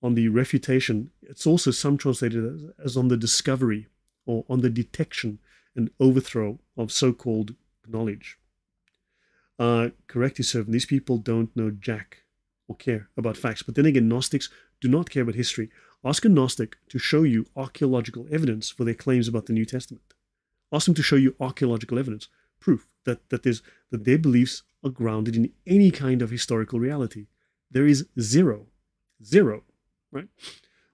On the refutation, it's also some translated as on the discovery or on the detection and overthrow of so called knowledge. Uh, correct you, servant. These people don't know jack or care about facts. But then again, Gnostics do not care about history. Ask a Gnostic to show you archaeological evidence for their claims about the New Testament. Ask them to show you archaeological evidence, proof that, that, there's, that their beliefs are grounded in any kind of historical reality. There is zero, zero right?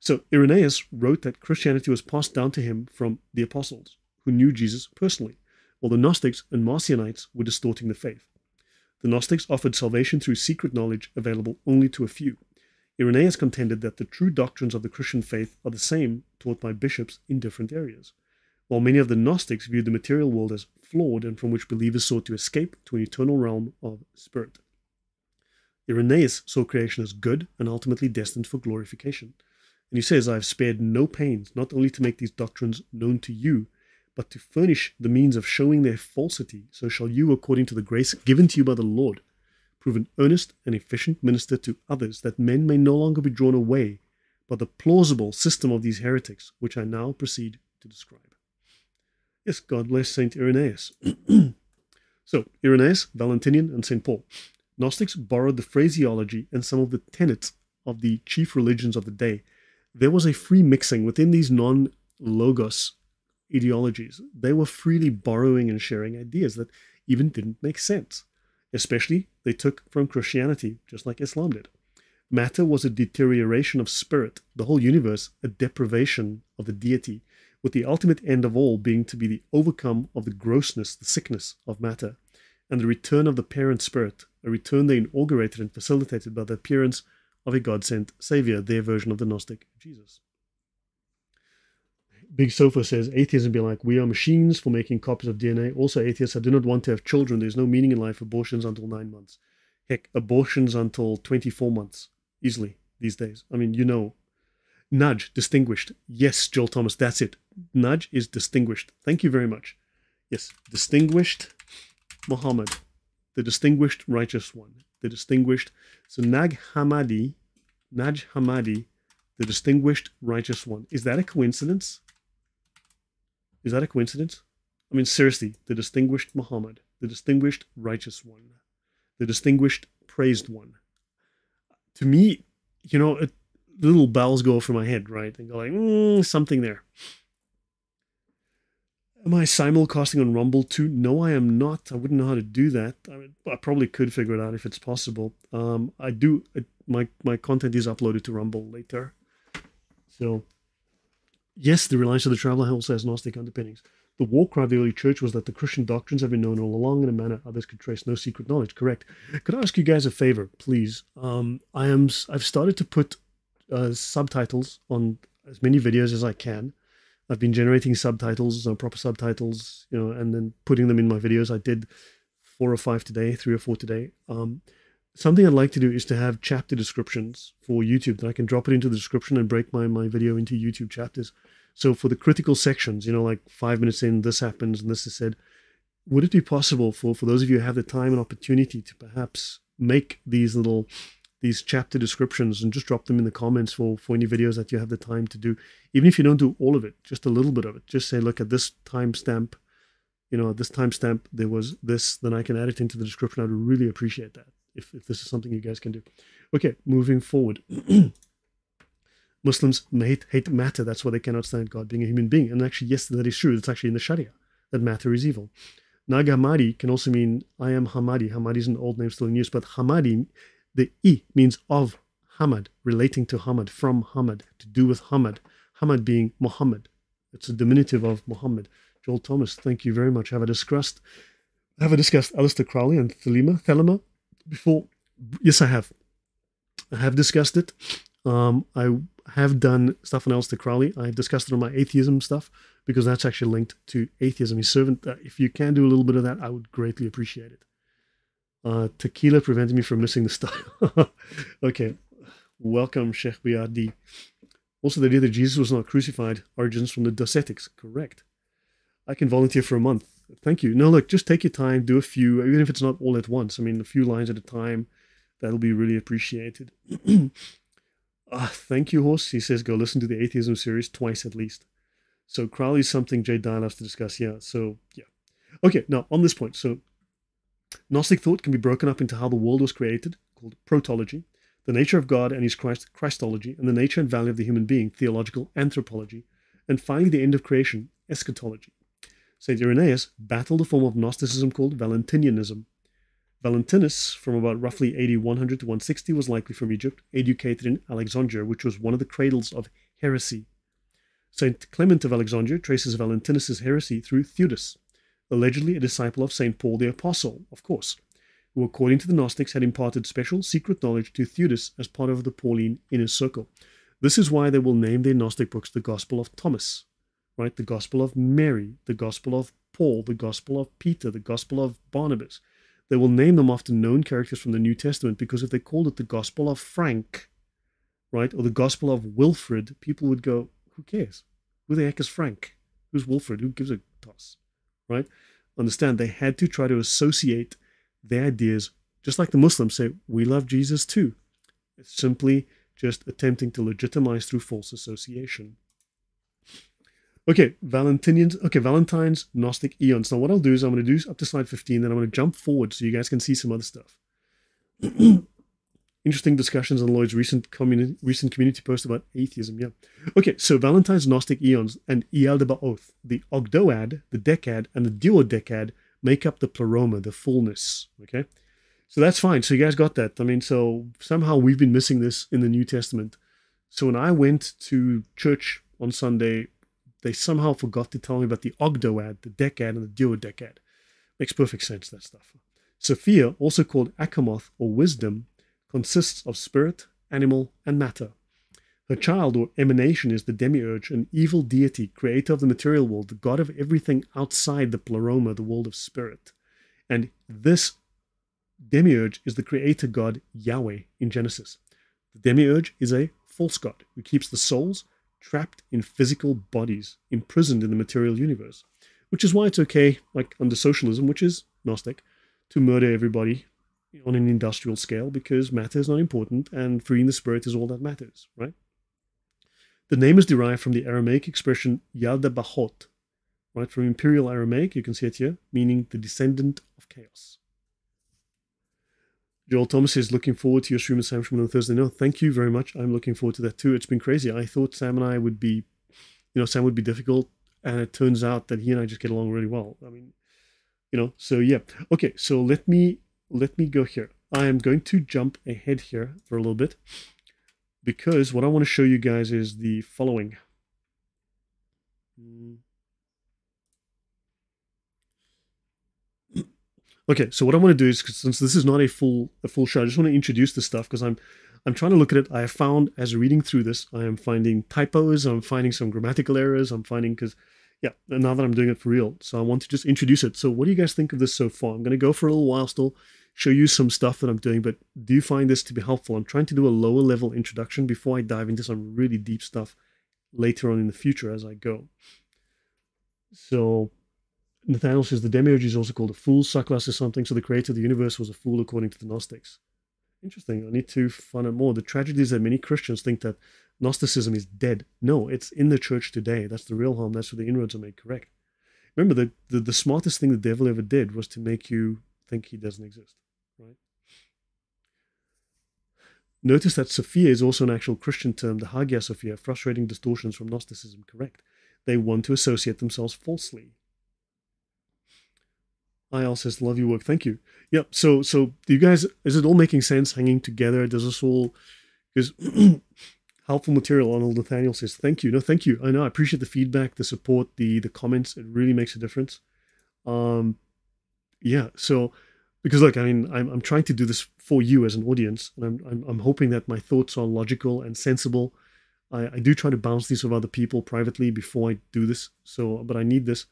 So Irenaeus wrote that Christianity was passed down to him from the apostles, who knew Jesus personally, while the Gnostics and Marcionites were distorting the faith. The Gnostics offered salvation through secret knowledge available only to a few. Irenaeus contended that the true doctrines of the Christian faith are the same taught by bishops in different areas, while many of the Gnostics viewed the material world as flawed and from which believers sought to escape to an eternal realm of spirit. Irenaeus saw creation as good and ultimately destined for glorification. And he says, I have spared no pains, not only to make these doctrines known to you, but to furnish the means of showing their falsity. So shall you, according to the grace given to you by the Lord, prove an earnest and efficient minister to others, that men may no longer be drawn away by the plausible system of these heretics, which I now proceed to describe. Yes, God bless Saint Irenaeus. [CLEARS THROAT] so, Irenaeus, Valentinian, and Saint Paul. Gnostics borrowed the phraseology and some of the tenets of the chief religions of the day. There was a free mixing within these non logos ideologies. They were freely borrowing and sharing ideas that even didn't make sense. Especially, they took from Christianity, just like Islam did. Matter was a deterioration of spirit, the whole universe a deprivation of the deity, with the ultimate end of all being to be the overcome of the grossness, the sickness of matter, and the return of the parent spirit, a return they inaugurated and facilitated by the appearance of a God sent Savior, their version of the Gnostic Jesus. Big Sofa says atheism be like we are machines for making copies of DNA. Also, atheists I do not want to have children. There's no meaning in life. Abortions until nine months. Heck, abortions until 24 months easily these days. I mean, you know, nudge distinguished. Yes, Joel Thomas, that's it. Nudge is distinguished. Thank you very much. Yes, distinguished Muhammad, the distinguished righteous one, the distinguished. So Nag Hammadi, Naj Hammadi, the distinguished righteous one. Is that a coincidence? Is that a coincidence? I mean, seriously, the distinguished Muhammad, the distinguished righteous one, the distinguished praised one. To me, you know, it, little bells go in my head, right? And go like, mm, something there. Am I simulcasting on Rumble too? No, I am not. I wouldn't know how to do that. I, mean, I probably could figure it out if it's possible. Um, I do. My my content is uploaded to Rumble later. So, yes, the reliance of the traveler also has Gnostic underpinnings. The war cry of the early church was that the Christian doctrines have been known all along in a manner others could trace no secret knowledge. Correct. Could I ask you guys a favor, please? Um, I am. I've started to put uh, subtitles on as many videos as I can. I've been generating subtitles, uh, proper subtitles, you know, and then putting them in my videos. I did four or five today, three or four today. Um, something I'd like to do is to have chapter descriptions for YouTube that I can drop it into the description and break my, my video into YouTube chapters. So for the critical sections, you know, like five minutes in, this happens and this is said, would it be possible for, for those of you who have the time and opportunity to perhaps make these little these chapter descriptions and just drop them in the comments for, for any videos that you have the time to do. Even if you don't do all of it, just a little bit of it. Just say, look at this timestamp, you know, at this timestamp there was this, then I can add it into the description. I'd really appreciate that if, if this is something you guys can do. Okay, moving forward. [CLEARS THROAT] Muslims hate, hate matter. That's why they cannot stand God being a human being. And actually, yes, that is true. It's actually in the Sharia that matter is evil. Nag Hammadi can also mean I am Hammadi. Hammadi is an old name still in use, but Hammadi, the I means of Hamad, relating to Hamad, from Hamad, to do with Hamad. Hamad being Muhammad. It's a diminutive of Muhammad. Joel Thomas, thank you very much. Have I discussed have I discussed Aleister Crowley and Thelema, Thelema before? Yes, I have. I have discussed it. Um, I have done stuff on Aleister Crowley. I've discussed it on my atheism stuff because that's actually linked to atheism. His servant. Uh, if you can do a little bit of that, I would greatly appreciate it. Uh, tequila prevented me from missing the stuff. [LAUGHS] okay, welcome, Sheikh Biardi. Also, the idea that Jesus was not crucified origins from the Docetics. Correct. I can volunteer for a month. Thank you. No, look, just take your time, do a few, even if it's not all at once. I mean, a few lines at a time. That'll be really appreciated. [CLEARS THROAT] Ah, thank you, Horse. He says go listen to the Atheism series twice at least. So Crowley's something Jay Dyer has to discuss. Yeah. So yeah. Okay. Now on this point, so Gnostic thought can be broken up into how the world was created, called protology, the nature of God and His Christ, Christology, and the nature and value of the human being, theological anthropology, and finally the end of creation, eschatology. Saint Irenaeus battled a form of Gnosticism called Valentinianism, Valentinus, from about roughly AD 100 to 160, was likely from Egypt, educated in Alexandria, which was one of the cradles of heresy. Saint Clement of Alexandria traces Valentinus's heresy through Theudas, allegedly a disciple of Saint Paul the Apostle, of course, who, according to the Gnostics, had imparted special secret knowledge to Theudas as part of the Pauline inner circle. This is why they will name their Gnostic books the Gospel of Thomas, right? The Gospel of Mary, the Gospel of Paul, the Gospel of Peter, the Gospel of Barnabas. They will name them after known characters from the New Testament because if they called it the Gospel of Frank, right, or the Gospel of Wilfred, people would go, who cares? Who the heck is Frank? Who's Wilfred? Who gives a toss, right? Understand, they had to try to associate their ideas, just like the Muslims say, we love Jesus too. It's simply just attempting to legitimize through false association. Okay, Valentinians. Okay, Valentine's Gnostic eons. Now, what I'll do is I'm going to do up to slide 15, then I'm going to jump forward so you guys can see some other stuff. [CLEARS THROAT] Interesting discussions on Lloyd's recent community, recent community post about atheism. Yeah. Okay, so Valentine's Gnostic eons and de the Ogdoad, the Decad, and the Duodecad make up the Pleroma, the fullness. Okay, so that's fine. So you guys got that. I mean, so somehow we've been missing this in the New Testament. So when I went to church on Sunday, they somehow forgot to tell me about the ogdoad, the decad, and the duodecad. Makes perfect sense, that stuff. Sophia, also called Achamoth or wisdom, consists of spirit, animal, and matter. Her child or emanation is the demiurge, an evil deity, creator of the material world, the god of everything outside the pleroma, the world of spirit. And this demiurge is the creator god Yahweh in Genesis. The demiurge is a false god who keeps the souls trapped in physical bodies, imprisoned in the material universe. Which is why it's okay, like under socialism, which is Gnostic, to murder everybody on an industrial scale because matter is not important and freeing the spirit is all that matters, right? The name is derived from the Aramaic expression Yaldabaoth, right? From Imperial Aramaic, you can see it here, meaning the descendant of chaos. Joel Thomas is looking forward to your stream with Sam Schmidt on Thursday. No, thank you very much. I'm looking forward to that too. It's been crazy. I thought Sam and I would be, you know, Sam would be difficult, and it turns out that he and I just get along really well. I mean, you know, so yeah. Okay, so let me let me go here. I am going to jump ahead here for a little bit because what I want to show you guys is the following. [CLEARS THROAT] Okay, so what I want to do is since this is not a full a full show, I just want to introduce the stuff because I'm I'm trying to look at it. I found as reading through this, I am finding typos, I'm finding some grammatical errors, I'm finding because yeah, and now that I'm doing it for real. So I want to just introduce it. So what do you guys think of this so far? I'm going to go for a little while still, show you some stuff that I'm doing, but do you find this to be helpful? I'm trying to do a lower level introduction before I dive into some really deep stuff later on in the future as I go. So Nathaniel says the demiurge is also called a fool. Saklas or something. So the creator of the universe was a fool according to the Gnostics. Interesting. I need to find out more. The tragedy is that many Christians think that Gnosticism is dead. No, it's in the church today. That's the real harm. That's where the inroads are made correct. Remember, the, the, the smartest thing the devil ever did was to make you think he doesn't exist, right? Notice that Sophia is also an actual Christian term, the Hagia Sophia, frustrating distortions from Gnosticism, correct. They want to associate themselves falsely. IL says, love your work. Thank you. Yep. So, so do you guys, is it all making sense hanging together? Does this all, because [CLEARS THROAT] helpful material. Arnold Nathaniel says, thank you. No, thank you. I know. I appreciate the feedback, the support, the, the comments. It really makes a difference. Um, yeah. So, because look, I mean, I'm, I'm trying to do this for you as an audience, and I'm, I'm, I'm hoping that my thoughts are logical and sensible. I, I do try to bounce these with other people privately before I do this. So, but I need this.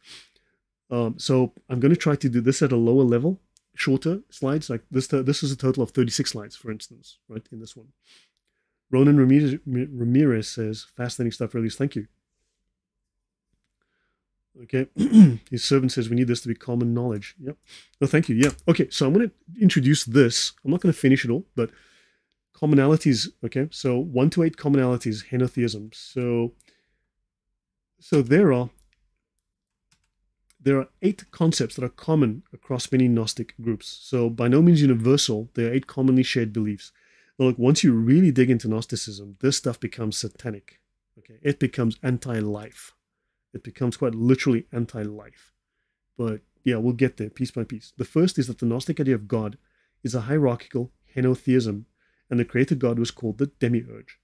Um, so I'm going to try to do this at a lower level, shorter slides. Like this, this is a total of 36 slides, for instance, right in this one. Ronan Ramirez, says, fascinating stuff, release. Thank you. Okay. [CLEARS THROAT] His servant says, we need this to be common knowledge. Yep. No, thank you. Yeah. Okay. So I'm going to introduce this. I'm not going to finish it all, but commonalities. Okay. So one to eight commonalities, henotheism. So, so there are there are eight concepts that are common across many Gnostic groups. So, by no means universal, there are eight commonly shared beliefs. Look, once you really dig into Gnosticism, this stuff becomes satanic. Okay, it becomes anti-life. It becomes quite literally anti-life. But yeah, we'll get there piece by piece. The first is that the Gnostic idea of God is a hierarchical henotheism, and the created God was called the demiurge.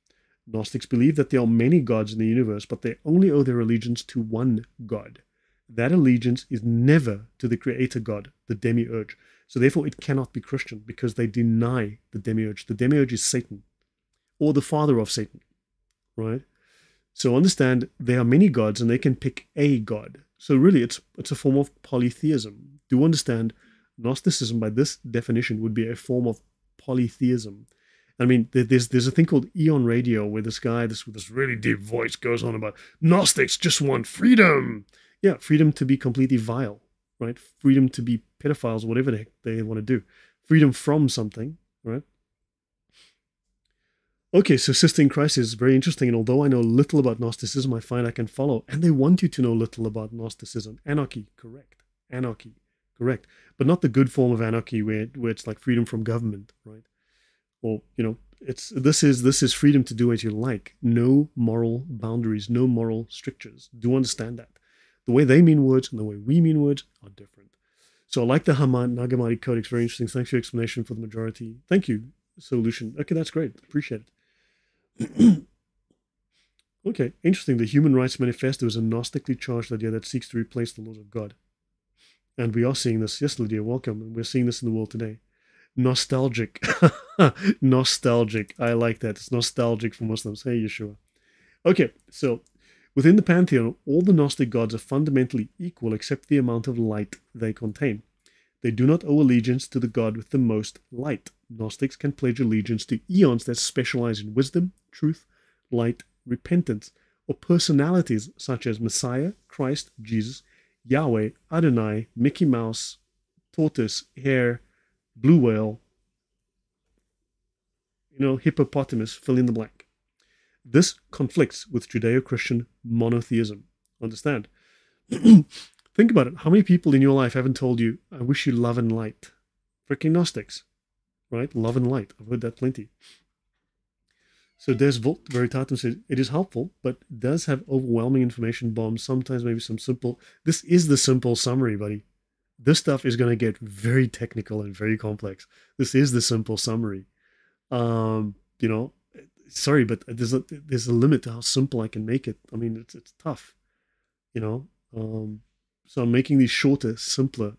Gnostics believe that there are many gods in the universe, but they only owe their allegiance to one God that allegiance is never to the creator God, the demiurge. So therefore, it cannot be Christian because they deny the demiurge. The demiurge is Satan or the father of Satan, right? So understand there are many gods and they can pick a god. So really, it's it's a form of polytheism. Do understand? Gnosticism, by this definition, would be a form of polytheism. I mean, there's there's a thing called Eon Radio where this guy, this with this really deep voice, goes on about Gnostics just want freedom yeah, freedom to be completely vile, right? Freedom to be pedophiles, whatever they, they want to do. Freedom from something, right? Okay, so Sister in Christ is very interesting, and although I know little about Gnosticism, I find I can follow. And they want you to know little about Gnosticism. Anarchy, correct. Anarchy, correct. But not the good form of anarchy where, where it's like freedom from government, right? Or, you know, it's this is this is freedom to do as you like. No moral boundaries, no moral strictures. Do you understand that. The way they mean words and the way we mean words are different. So I like the Haman Hammadi Codex. Very interesting. Thanks for your explanation for the majority. Thank you, solution. Okay, that's great. Appreciate it. [CLEARS THROAT] okay, interesting. The Human Rights Manifesto is a Gnostically charged idea that seeks to replace the laws of God. And we are seeing this. Yes, Lydia, welcome. And we're seeing this in the world today. nostalgic. [LAUGHS] nostalgic. I like that. It's nostalgic for Muslims. Hey, Yeshua. Okay, so within the pantheon, all the Gnostic gods are fundamentally equal except the amount of light they contain. They do not owe allegiance to the god with the most light. Gnostics can pledge allegiance to eons that specialize in wisdom, truth, light, repentance, or personalities such as Messiah, Christ, Jesus, Yahweh, Adonai, Mickey Mouse, Tortoise, Hare, Blue Whale, you know, hippopotamus, fill in the blank. This conflicts with Judeo Christian monotheism. Understand? [CLEARS THROAT] Think about it. How many people in your life haven't told you, I wish you love and light? Freaking Gnostics, right? Love and light. I've heard that plenty. So Des Volt Veritatum says it is helpful, but does have overwhelming information bombs. Sometimes maybe some simple. This is the simple summary, buddy. This stuff is going to get very technical and very complex. This is the simple summary. Um, you know, sorry, but there's a there's a limit to how simple I can make it. I mean, it's it's tough. You know, um, so I'm making these shorter, simpler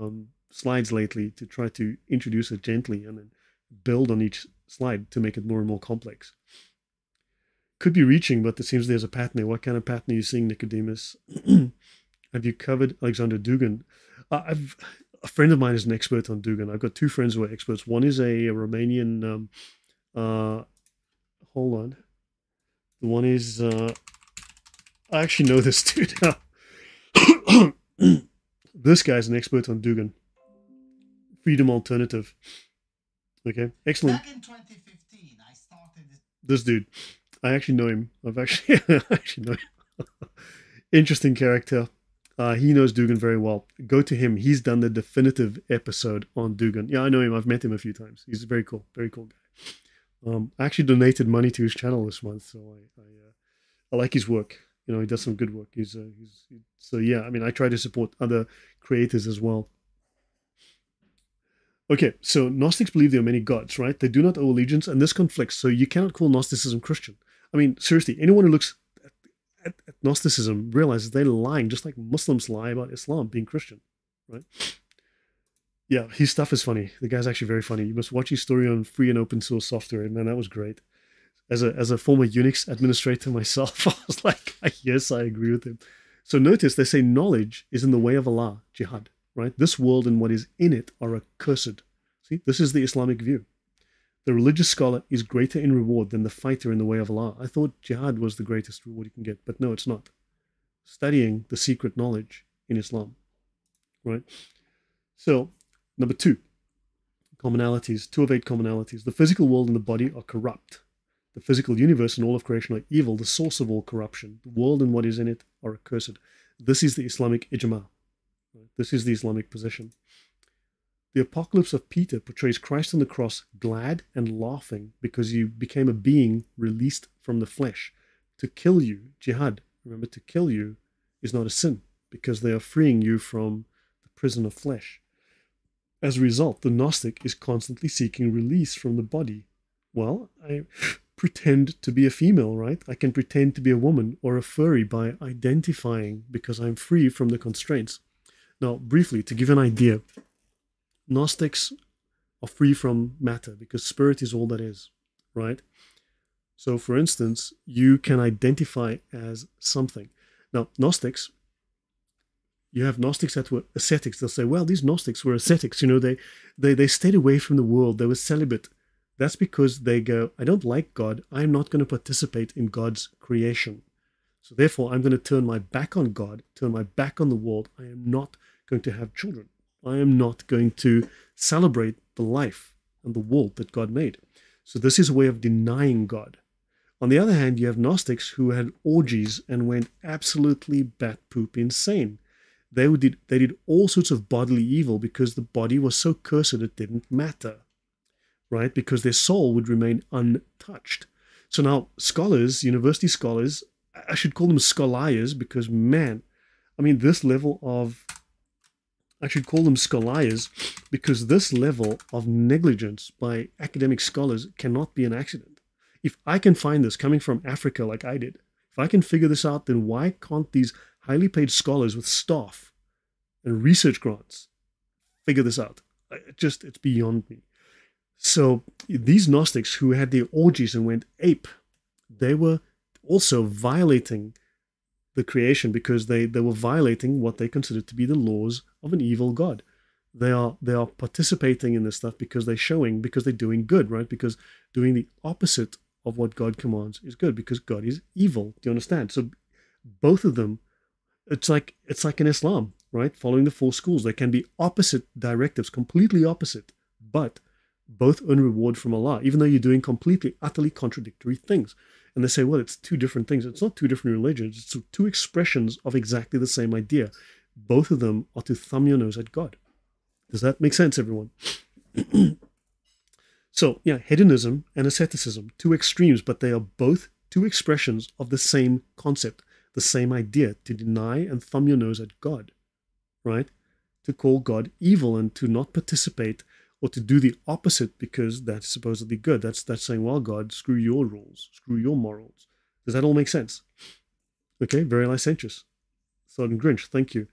um, slides lately to try to introduce it gently and then build on each slide to make it more and more complex. Could be reaching, but it seems there's a pattern there. What kind of pattern are you seeing, Nicodemus? [CLEARS THROAT] Have you covered Alexander Dugin? Uh, I've a friend of mine is an expert on Dugin. I've got two friends who are experts. One is a, a Romanian. Um, uh, hold on. The one is. Uh, I actually know this [LAUGHS] dude. [COUGHS] this guy's an expert on Dugin. Freedom Alternative. Okay, excellent. Back in 2015, I started this. This dude, I actually know him. I've actually [LAUGHS] I actually know him. [LAUGHS] Interesting character. Uh, he knows Dugin very well. Go to him. He's done the definitive episode on Dugin. Yeah, I know him. I've met him a few times. He's a very cool. Very cool guy. Um, I actually donated money to his channel this month, so I I, uh, I like his work. You know, he does some good work. He's, uh, he's he, so yeah. I mean, I try to support other creators as well. Okay, so Gnostics believe there are many gods, right? They do not owe allegiance, and this conflicts. So you cannot call Gnosticism Christian. I mean, seriously, anyone who looks at, at, at Gnosticism realizes they're lying, just like Muslims lie about Islam being Christian, right? Yeah, his stuff is funny. The guy's actually very funny. You must watch his story on free and open source software. Man, that was great. As a as a former Unix administrator [LAUGHS] myself, I was like, yes, I agree with him. So notice they say knowledge is in the way of Allah, jihad right? This world and what is in it are accursed. See, this is the Islamic view. The religious scholar is greater in reward than the fighter in the way of Allah. I thought jihad was the greatest reward you can get, but no, it's not. Studying the secret knowledge in Islam, right? So, number two, commonalities, two of eight commonalities. The physical world and the body are corrupt. The physical universe and all of creation are evil, the source of all corruption. The world and what is in it are accursed. This is the Islamic ijma. This is the Islamic position. The apocalypse of Peter portrays Christ on the cross glad and laughing because you became a being released from the flesh. To kill you, jihad, remember, to kill you is not a sin because they are freeing you from the prison of flesh. As a result, the Gnostic is constantly seeking release from the body. Well, I [LAUGHS] pretend to be a female, right? I can pretend to be a woman or a furry by identifying because I'm free from the constraints. Now, briefly, to give an idea, Gnostics are free from matter because spirit is all that is, right? So, for instance, you can identify as something. Now, Gnostics, you have Gnostics that were ascetics. They'll say, well, these Gnostics were ascetics. You know, they, they, they stayed away from the world. They were celibate. That's because they go, I don't like God. I'm not going to participate in God's creation. So, therefore, I'm going to turn my back on God, turn my back on the world. I am not going to have children. I am not going to celebrate the life and the world that God made. So this is a way of denying God. On the other hand, you have Gnostics who had orgies and went absolutely bat poop insane. They did, they did all sorts of bodily evil because the body was so cursed it didn't matter, right? Because their soul would remain untouched. So now, scholars, university scholars, I should call them scholars because, man, I mean, this level of I should call them scholiars because this level of negligence by academic scholars cannot be an accident. If I can find this coming from Africa like I did, if I can figure this out, then why can't these highly paid scholars with staff and research grants figure this out? It just, it's beyond me. So these Gnostics who had their orgies and went ape, they were also violating the creation because they, they were violating what they considered to be the laws of an evil God. They are they are participating in this stuff because they're showing because they're doing good, right? Because doing the opposite of what God commands is good because God is evil. Do you understand? So both of them, it's like it's like in Islam, right? Following the four schools, they can be opposite directives, completely opposite, but both earn reward from Allah, even though you're doing completely, utterly contradictory things. And they say, well, it's two different things. It's not two different religions, it's two expressions of exactly the same idea. Both of them are to thumb your nose at God. Does that make sense, everyone? [CLEARS THROAT] so, yeah, hedonism and asceticism, two extremes, but they are both two expressions of the same concept, the same idea to deny and thumb your nose at God, right? To call God evil and to not participate or to do the opposite because that's supposedly good. That's that's saying, well, God, screw your rules, screw your morals. Does that all make sense? Okay, very licentious. Sergeant Grinch, thank you.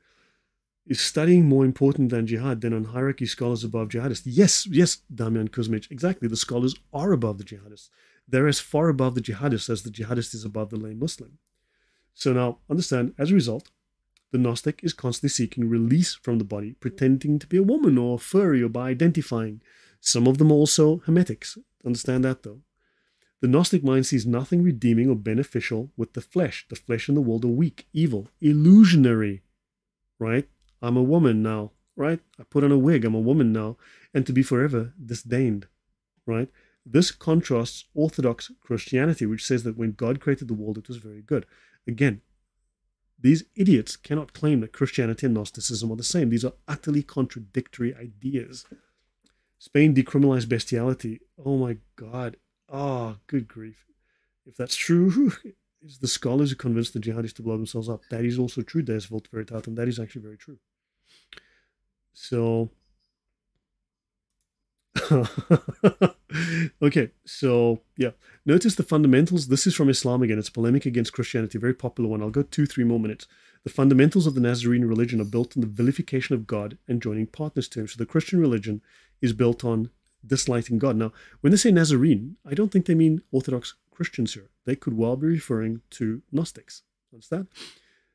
Is studying more important than jihad than on hierarchy scholars above jihadists? Yes, yes, Damian Kuzmich, exactly. The scholars are above the jihadists. They're as far above the jihadists as the jihadist is above the lay Muslim. So now understand, as a result, the Gnostic is constantly seeking release from the body, pretending to be a woman or furry or by identifying. Some of them also Hermetics. Understand that though. The Gnostic mind sees nothing redeeming or beneficial with the flesh. The flesh and the world are weak, evil, illusionary. Right? I'm a woman now. Right? I put on a wig. I'm a woman now. And to be forever disdained. Right? This contrasts Orthodox Christianity, which says that when God created the world, it was very good. Again, these idiots cannot claim that Christianity and Gnosticism are the same. These are utterly contradictory ideas. Spain decriminalized bestiality. Oh my God. Oh, good grief. If that's true, [LAUGHS] it's the scholars who convinced the jihadists to blow themselves up. That is also true, Des Volt Veritatem. That is actually very true. So, [LAUGHS] okay, so yeah. Notice the fundamentals. This is from Islam again. It's polemic against Christianity, very popular one. I'll go two, three more minutes. The fundamentals of the Nazarene religion are built on the vilification of God and joining partners to Him. So the Christian religion is built on disliking God. Now, when they say Nazarene, I don't think they mean Orthodox Christians here. They could well be referring to Gnostics. Understand?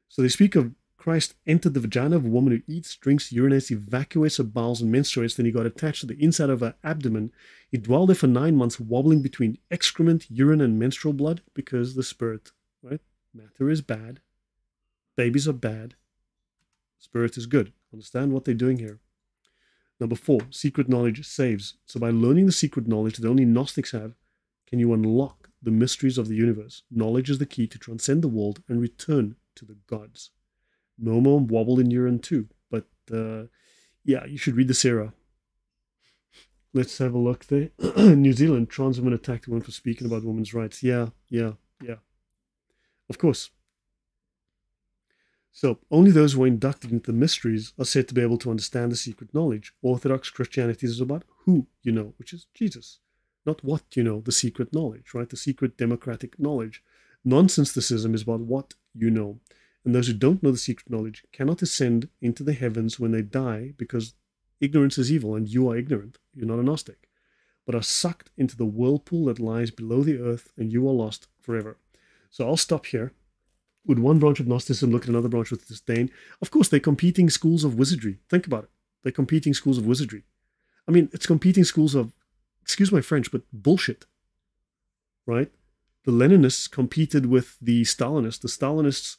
So they speak of Christ entered the vagina of a woman who eats, drinks, urinates, evacuates her bowels, and menstruates. Then he got attached to the inside of her abdomen. He dwelled there for nine months, wobbling between excrement, urine, and menstrual blood because the spirit, right? Matter is bad. Babies are bad. Spirit is good. Understand what they're doing here. Number four, secret knowledge saves. So by learning the secret knowledge that only Gnostics have, can you unlock the mysteries of the universe. Knowledge is the key to transcend the world and return to the gods. Momo wobble in urine too. But uh, yeah, you should read the Sira. Let's have a look there. [CLEARS THROAT] New Zealand, trans woman attacked women for speaking about women's rights. Yeah, yeah, yeah. Of course. So, only those who are inducted into the mysteries are said to be able to understand the secret knowledge. Orthodox Christianity is about who you know, which is Jesus, not what you know, the secret knowledge, right? The secret democratic knowledge. Nonsensicism is about what you know. And those who don't know the secret knowledge cannot ascend into the heavens when they die because ignorance is evil and you are ignorant. You're not a Gnostic. But are sucked into the whirlpool that lies below the earth and you are lost forever. So I'll stop here. Would one branch of Gnosticism look at another branch with disdain? Of course, they're competing schools of wizardry. Think about it. They're competing schools of wizardry. I mean, it's competing schools of, excuse my French, but bullshit. Right? The Leninists competed with the Stalinists. The Stalinists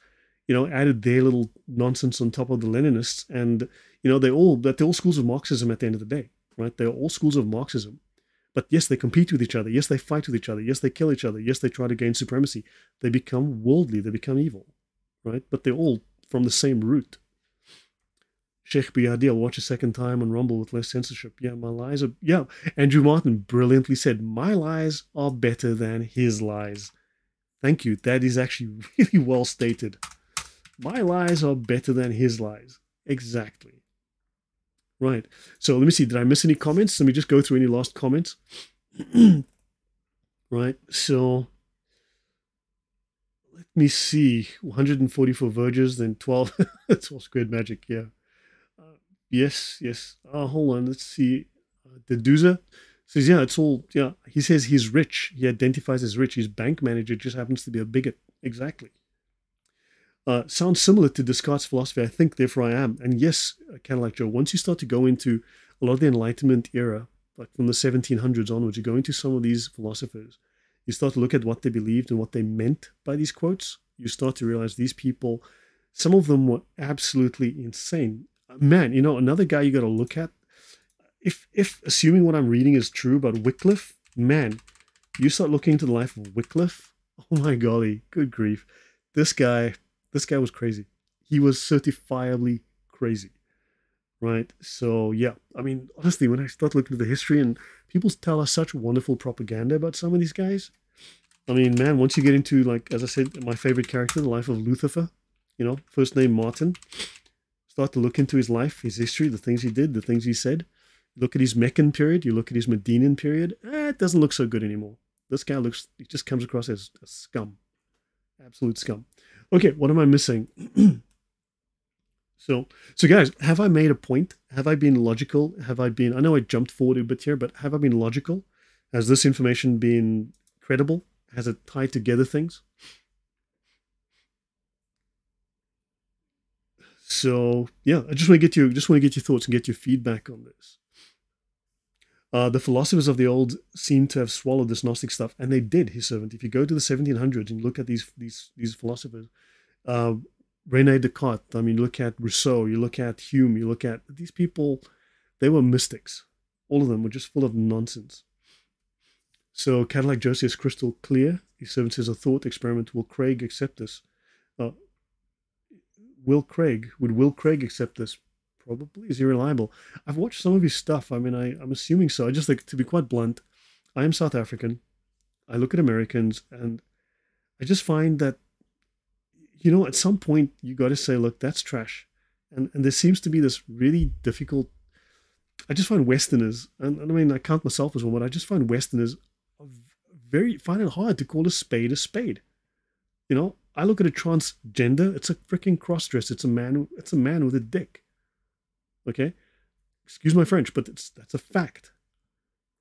you know, added their little nonsense on top of the Leninists, and you know, they all that they're all schools of Marxism at the end of the day, right? They're all schools of Marxism. But yes, they compete with each other. Yes, they fight with each other. Yes, they kill each other. Yes, they try to gain supremacy. They become worldly. They become evil, right? But they're all from the same root. Sheikh Biadi, I'll watch a second time on Rumble with less censorship. Yeah, my lies are. Yeah, Andrew Martin brilliantly said, My lies are better than his lies. Thank you. That is actually [LAUGHS] really well stated. My lies are better than his lies. Exactly. Right. So let me see. Did I miss any comments? Let me just go through any last comments. [CLEARS THROAT] right. So let me see. 144 verges, then 12. [LAUGHS] 12 squared magic. Yeah. Uh, yes. Yes. Uh, hold on. Let's see. Uh, Deduza. says, yeah, it's all, yeah. He says he's rich. He identifies as rich. His bank manager just happens to be a bigot. Exactly. Uh, sounds similar to Descartes' philosophy. I think, therefore, I am. And yes, uh, kind of like Joe, once you start to go into a lot of the Enlightenment era, like from the 1700s onwards, you go into some of these philosophers, you start to look at what they believed and what they meant by these quotes. You start to realize these people, some of them were absolutely insane. Man, you know, another guy you got to look at if if assuming what I'm reading is true about Wycliffe, man, you start looking into the life of Wycliffe. [LAUGHS] Oh my golly, good grief. This guy, this guy was crazy. He was certifiably crazy. Right? So yeah, I mean, honestly, when I start looking at the history and people tell us such wonderful propaganda about some of these guys. I mean, man, once you get into like, as I said, my favorite character, the life of Lucifer, you know, first name Martin, start to look into his life, his history, the things he did, the things he said look at his Meccan period, you look at his Medinan period, eh, it doesn't look so good anymore. This guy looks, he just comes across as a scum. Absolute scum. Okay, what am I missing? [CLEARS THROAT] so, so guys, have I made a point? Have I been logical? Have I been, I know I jumped forward a bit here, but have I been logical? Has this information been credible? Has it tied together things? So yeah, I just want to get you just want to get your thoughts and get your feedback on this. Uh, the philosophers of the old seem to have swallowed this Gnostic stuff, and they did. His servant. If you go to the 1700s and look at these these these philosophers, uh, Rene Descartes. I mean, look at Rousseau. You look at Hume. You look at these people. They were mystics. All of them were just full of nonsense. So, like Josie is crystal clear. His servant says a thought experiment. Will Craig accept this? Uh, will Craig? Would Will Craig accept this? Probably is he reliable? I've watched some of his stuff. I mean, I, I'm assuming so. I just like to be quite blunt. I am South African. I look at Americans and I just find that, you know, at some point you got to say, look, that's trash. And, and there seems to be this really difficult. I just find Westerners, and, and I mean, I count myself as one, but I just find Westerners very, find it hard to call a spade a spade. You know, I look at a transgender, it's a freaking cross dress. It's a man, it's a man with a dick. Okay? Excuse my French, but it's, that's a fact.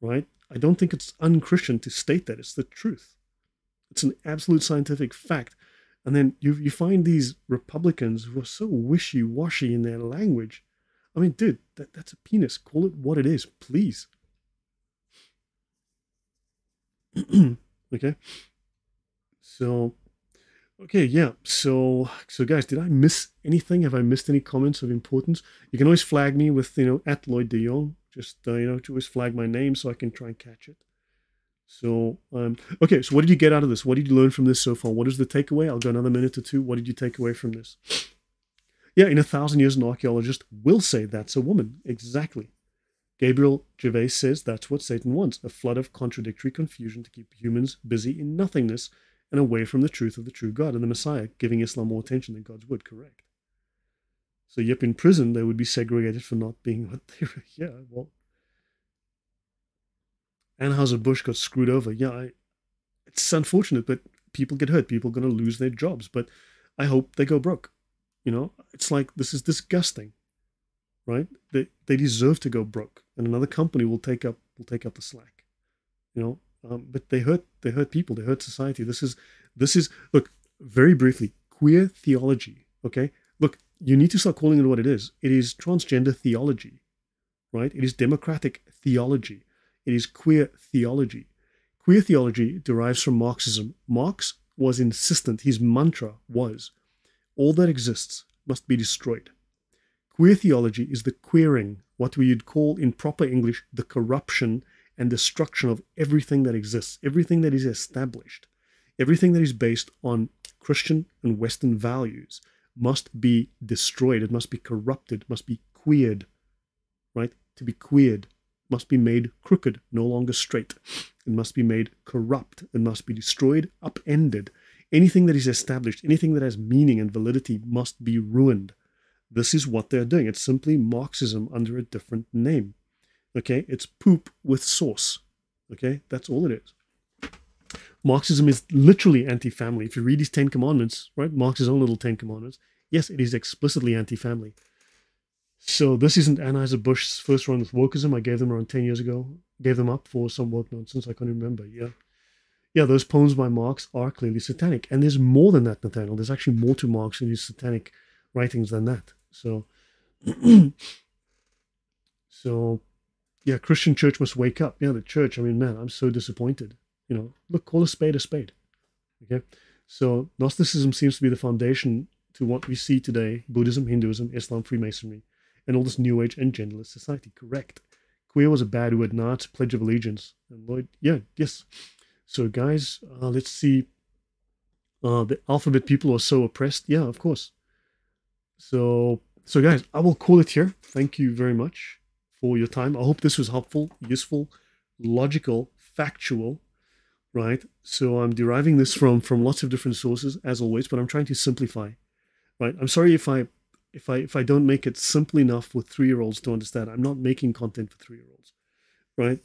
Right? I don't think it's unchristian to state that. It's the truth. It's an absolute scientific fact. And then you, you find these Republicans who are so wishy washy in their language. I mean, dude, that, that's a penis. Call it what it is, please. [CLEARS THROAT] okay? So Okay, yeah. So, so guys, did I miss anything? Have I missed any comments of importance? You can always flag me with, you know, at Lloyd De Jongh. Just, uh, you know, to always flag my name so I can try and catch it. So, um, okay, so what did you get out of this? What did you learn from this so far? What is the takeaway? I'll go another minute or two. What did you take away from this? Yeah, in a thousand years, an archaeologist will say that's a woman. Exactly. Gabriel Gervais says that's what Satan wants a flood of contradictory confusion to keep humans busy in nothingness and away from the truth of the true God and the Messiah, giving Islam more attention than God's word. Correct. So, yep, in prison, they would be segregated for not being what they were. [LAUGHS] Yeah, well. Anheuser-Busch got screwed over. Yeah, I, it's unfortunate, but people get hurt. People are going to lose their jobs. But I hope they go broke. You know, it's like this is disgusting, right? They they deserve to go broke, and another company will take up will take up the slack. You know, um, but they hurt they hurt people they hurt society. This is this is look very briefly queer theology okay? Look you need to start calling it what it is. It is transgender theology right? It is democratic theology. It is queer theology. Queer theology derives from marxism. Marx was insistent his mantra was all that exists must be destroyed. Queer theology is the queering what we would call in proper english the corruption and destruction of everything that exists, everything that is established, everything that is based on Christian and Western values must be destroyed. It must be corrupted, must be queered, right? To be queered must be made crooked, no longer straight. It must be made corrupt. It must be destroyed, upended. Anything that is established, anything that has meaning and validity must be ruined. This is what they're doing. It's simply Marxism under a different name. Okay, it's poop with sauce. Okay, that's all it is. Marxism is literally anti-family. If you read his Ten Commandments, right, Marx's own little Ten Commandments, yes, it is explicitly anti-family. So this isn't Anheuser-Busch's first run with wokeism. I gave them around 10 years ago. Gave them up for some woke nonsense. I can't remember. Yeah. Yeah, those poems by Marx are clearly satanic. And there's more than that, Nathaniel. There's actually more to Marx and his satanic writings than that. So, [CLEARS THROAT] so yeah, Christian church must wake up. Yeah, the church, I mean, man, I'm so disappointed. You know, look, call a spade a spade. Okay. So Gnosticism seems to be the foundation to what we see today Buddhism, Hinduism, Islam, Freemasonry, and all this New Age and genderless society. Correct. Queer was a bad word, not Pledge of Allegiance. And Lloyd, yeah, yes. So, guys, uh, let's see. Uh, the alphabet people are so oppressed. Yeah, of course. So, so guys, I will call it here. Thank you very much for your time. I hope this was helpful, useful, logical, factual, right? So I'm deriving this from from lots of different sources as always, but I'm trying to simplify, right? I'm sorry if I if I if I don't make it simple enough with three year olds to understand. I'm not making content for three year olds, right?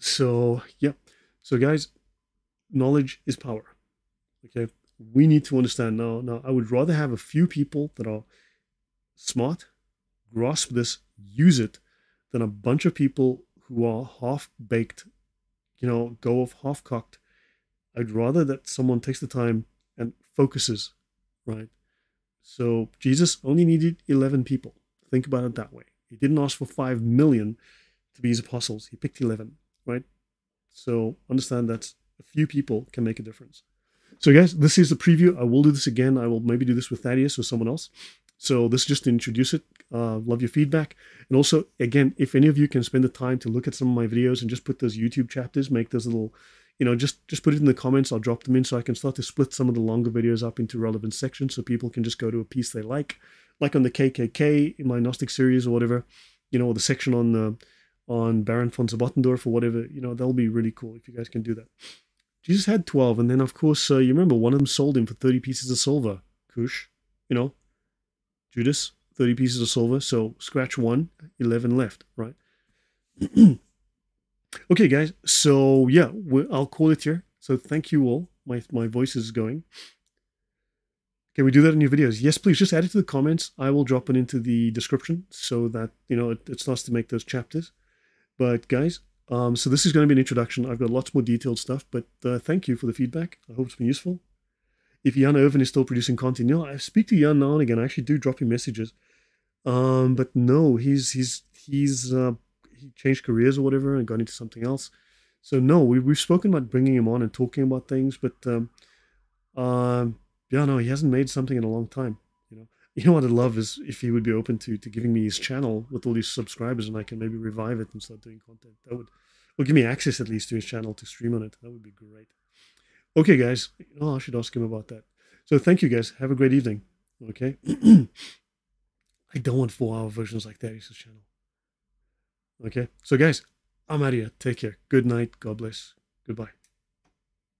So yeah, so guys, knowledge is power. Okay, we need to understand now. Now, I would rather have a few people that are smart, grasp this, use it, than a bunch of people who are half baked, you know, go off half cocked. I'd rather that someone takes the time and focuses, right? So Jesus only needed 11 people. Think about it that way. He didn't ask for 5 million to be his apostles. He picked 11, right? So understand that a few people can make a difference. So, guys, this is the preview. I will do this again. I will maybe do this with Thaddeus or someone else. So, this is just to introduce it. Uh, love your feedback. And also, again, if any of you can spend the time to look at some of my videos and just put those YouTube chapters, make those little, you know, just just put it in the comments. I'll drop them in so I can start to split some of the longer videos up into relevant sections so people can just go to a piece they like, like on the KKK in my Gnostic series or whatever, you know, or the section on the on Baron von Sebottendorf or whatever. You know, that'll be really cool if you guys can do that. Jesus had 12, and then, of course, uh, you remember one of them sold him for 30 pieces of silver. Kush, you know, Judas, 30 pieces of silver. So scratch one, 11 left, right? [CLEARS THROAT] okay, guys. So, yeah, I'll call it here. So, thank you all. My, my voice is going. Can we do that in your videos? Yes, please. Just add it to the comments. I will drop it into the description so that, you know, it, it starts to make those chapters. But, guys, um, so this is going to be an introduction. I've got lots more detailed stuff, but uh, thank you for the feedback. I hope it's been useful. If Jan Irvin is still producing content, you know, I speak to Jan now and again. I actually do drop him messages. Um, but no, he's he's he's uh, he changed careers or whatever and got into something else. So no, we we've spoken about bringing him on and talking about things, but um, um, yeah, no, he hasn't made something in a long time. You know, you know what I'd love is if he would be open to to giving me his channel with all these subscribers, and I can maybe revive it and start doing content. That would, or give me access at least to his channel to stream on it. That would be great. Okay, guys. Oh, I should ask him about that. So thank you, guys. Have a great evening. Okay. [CLEARS THROAT] I don't want four-hour versions like that. Channel. Okay. So, guys, I'm out of here. Take care. Good night. God bless. Goodbye.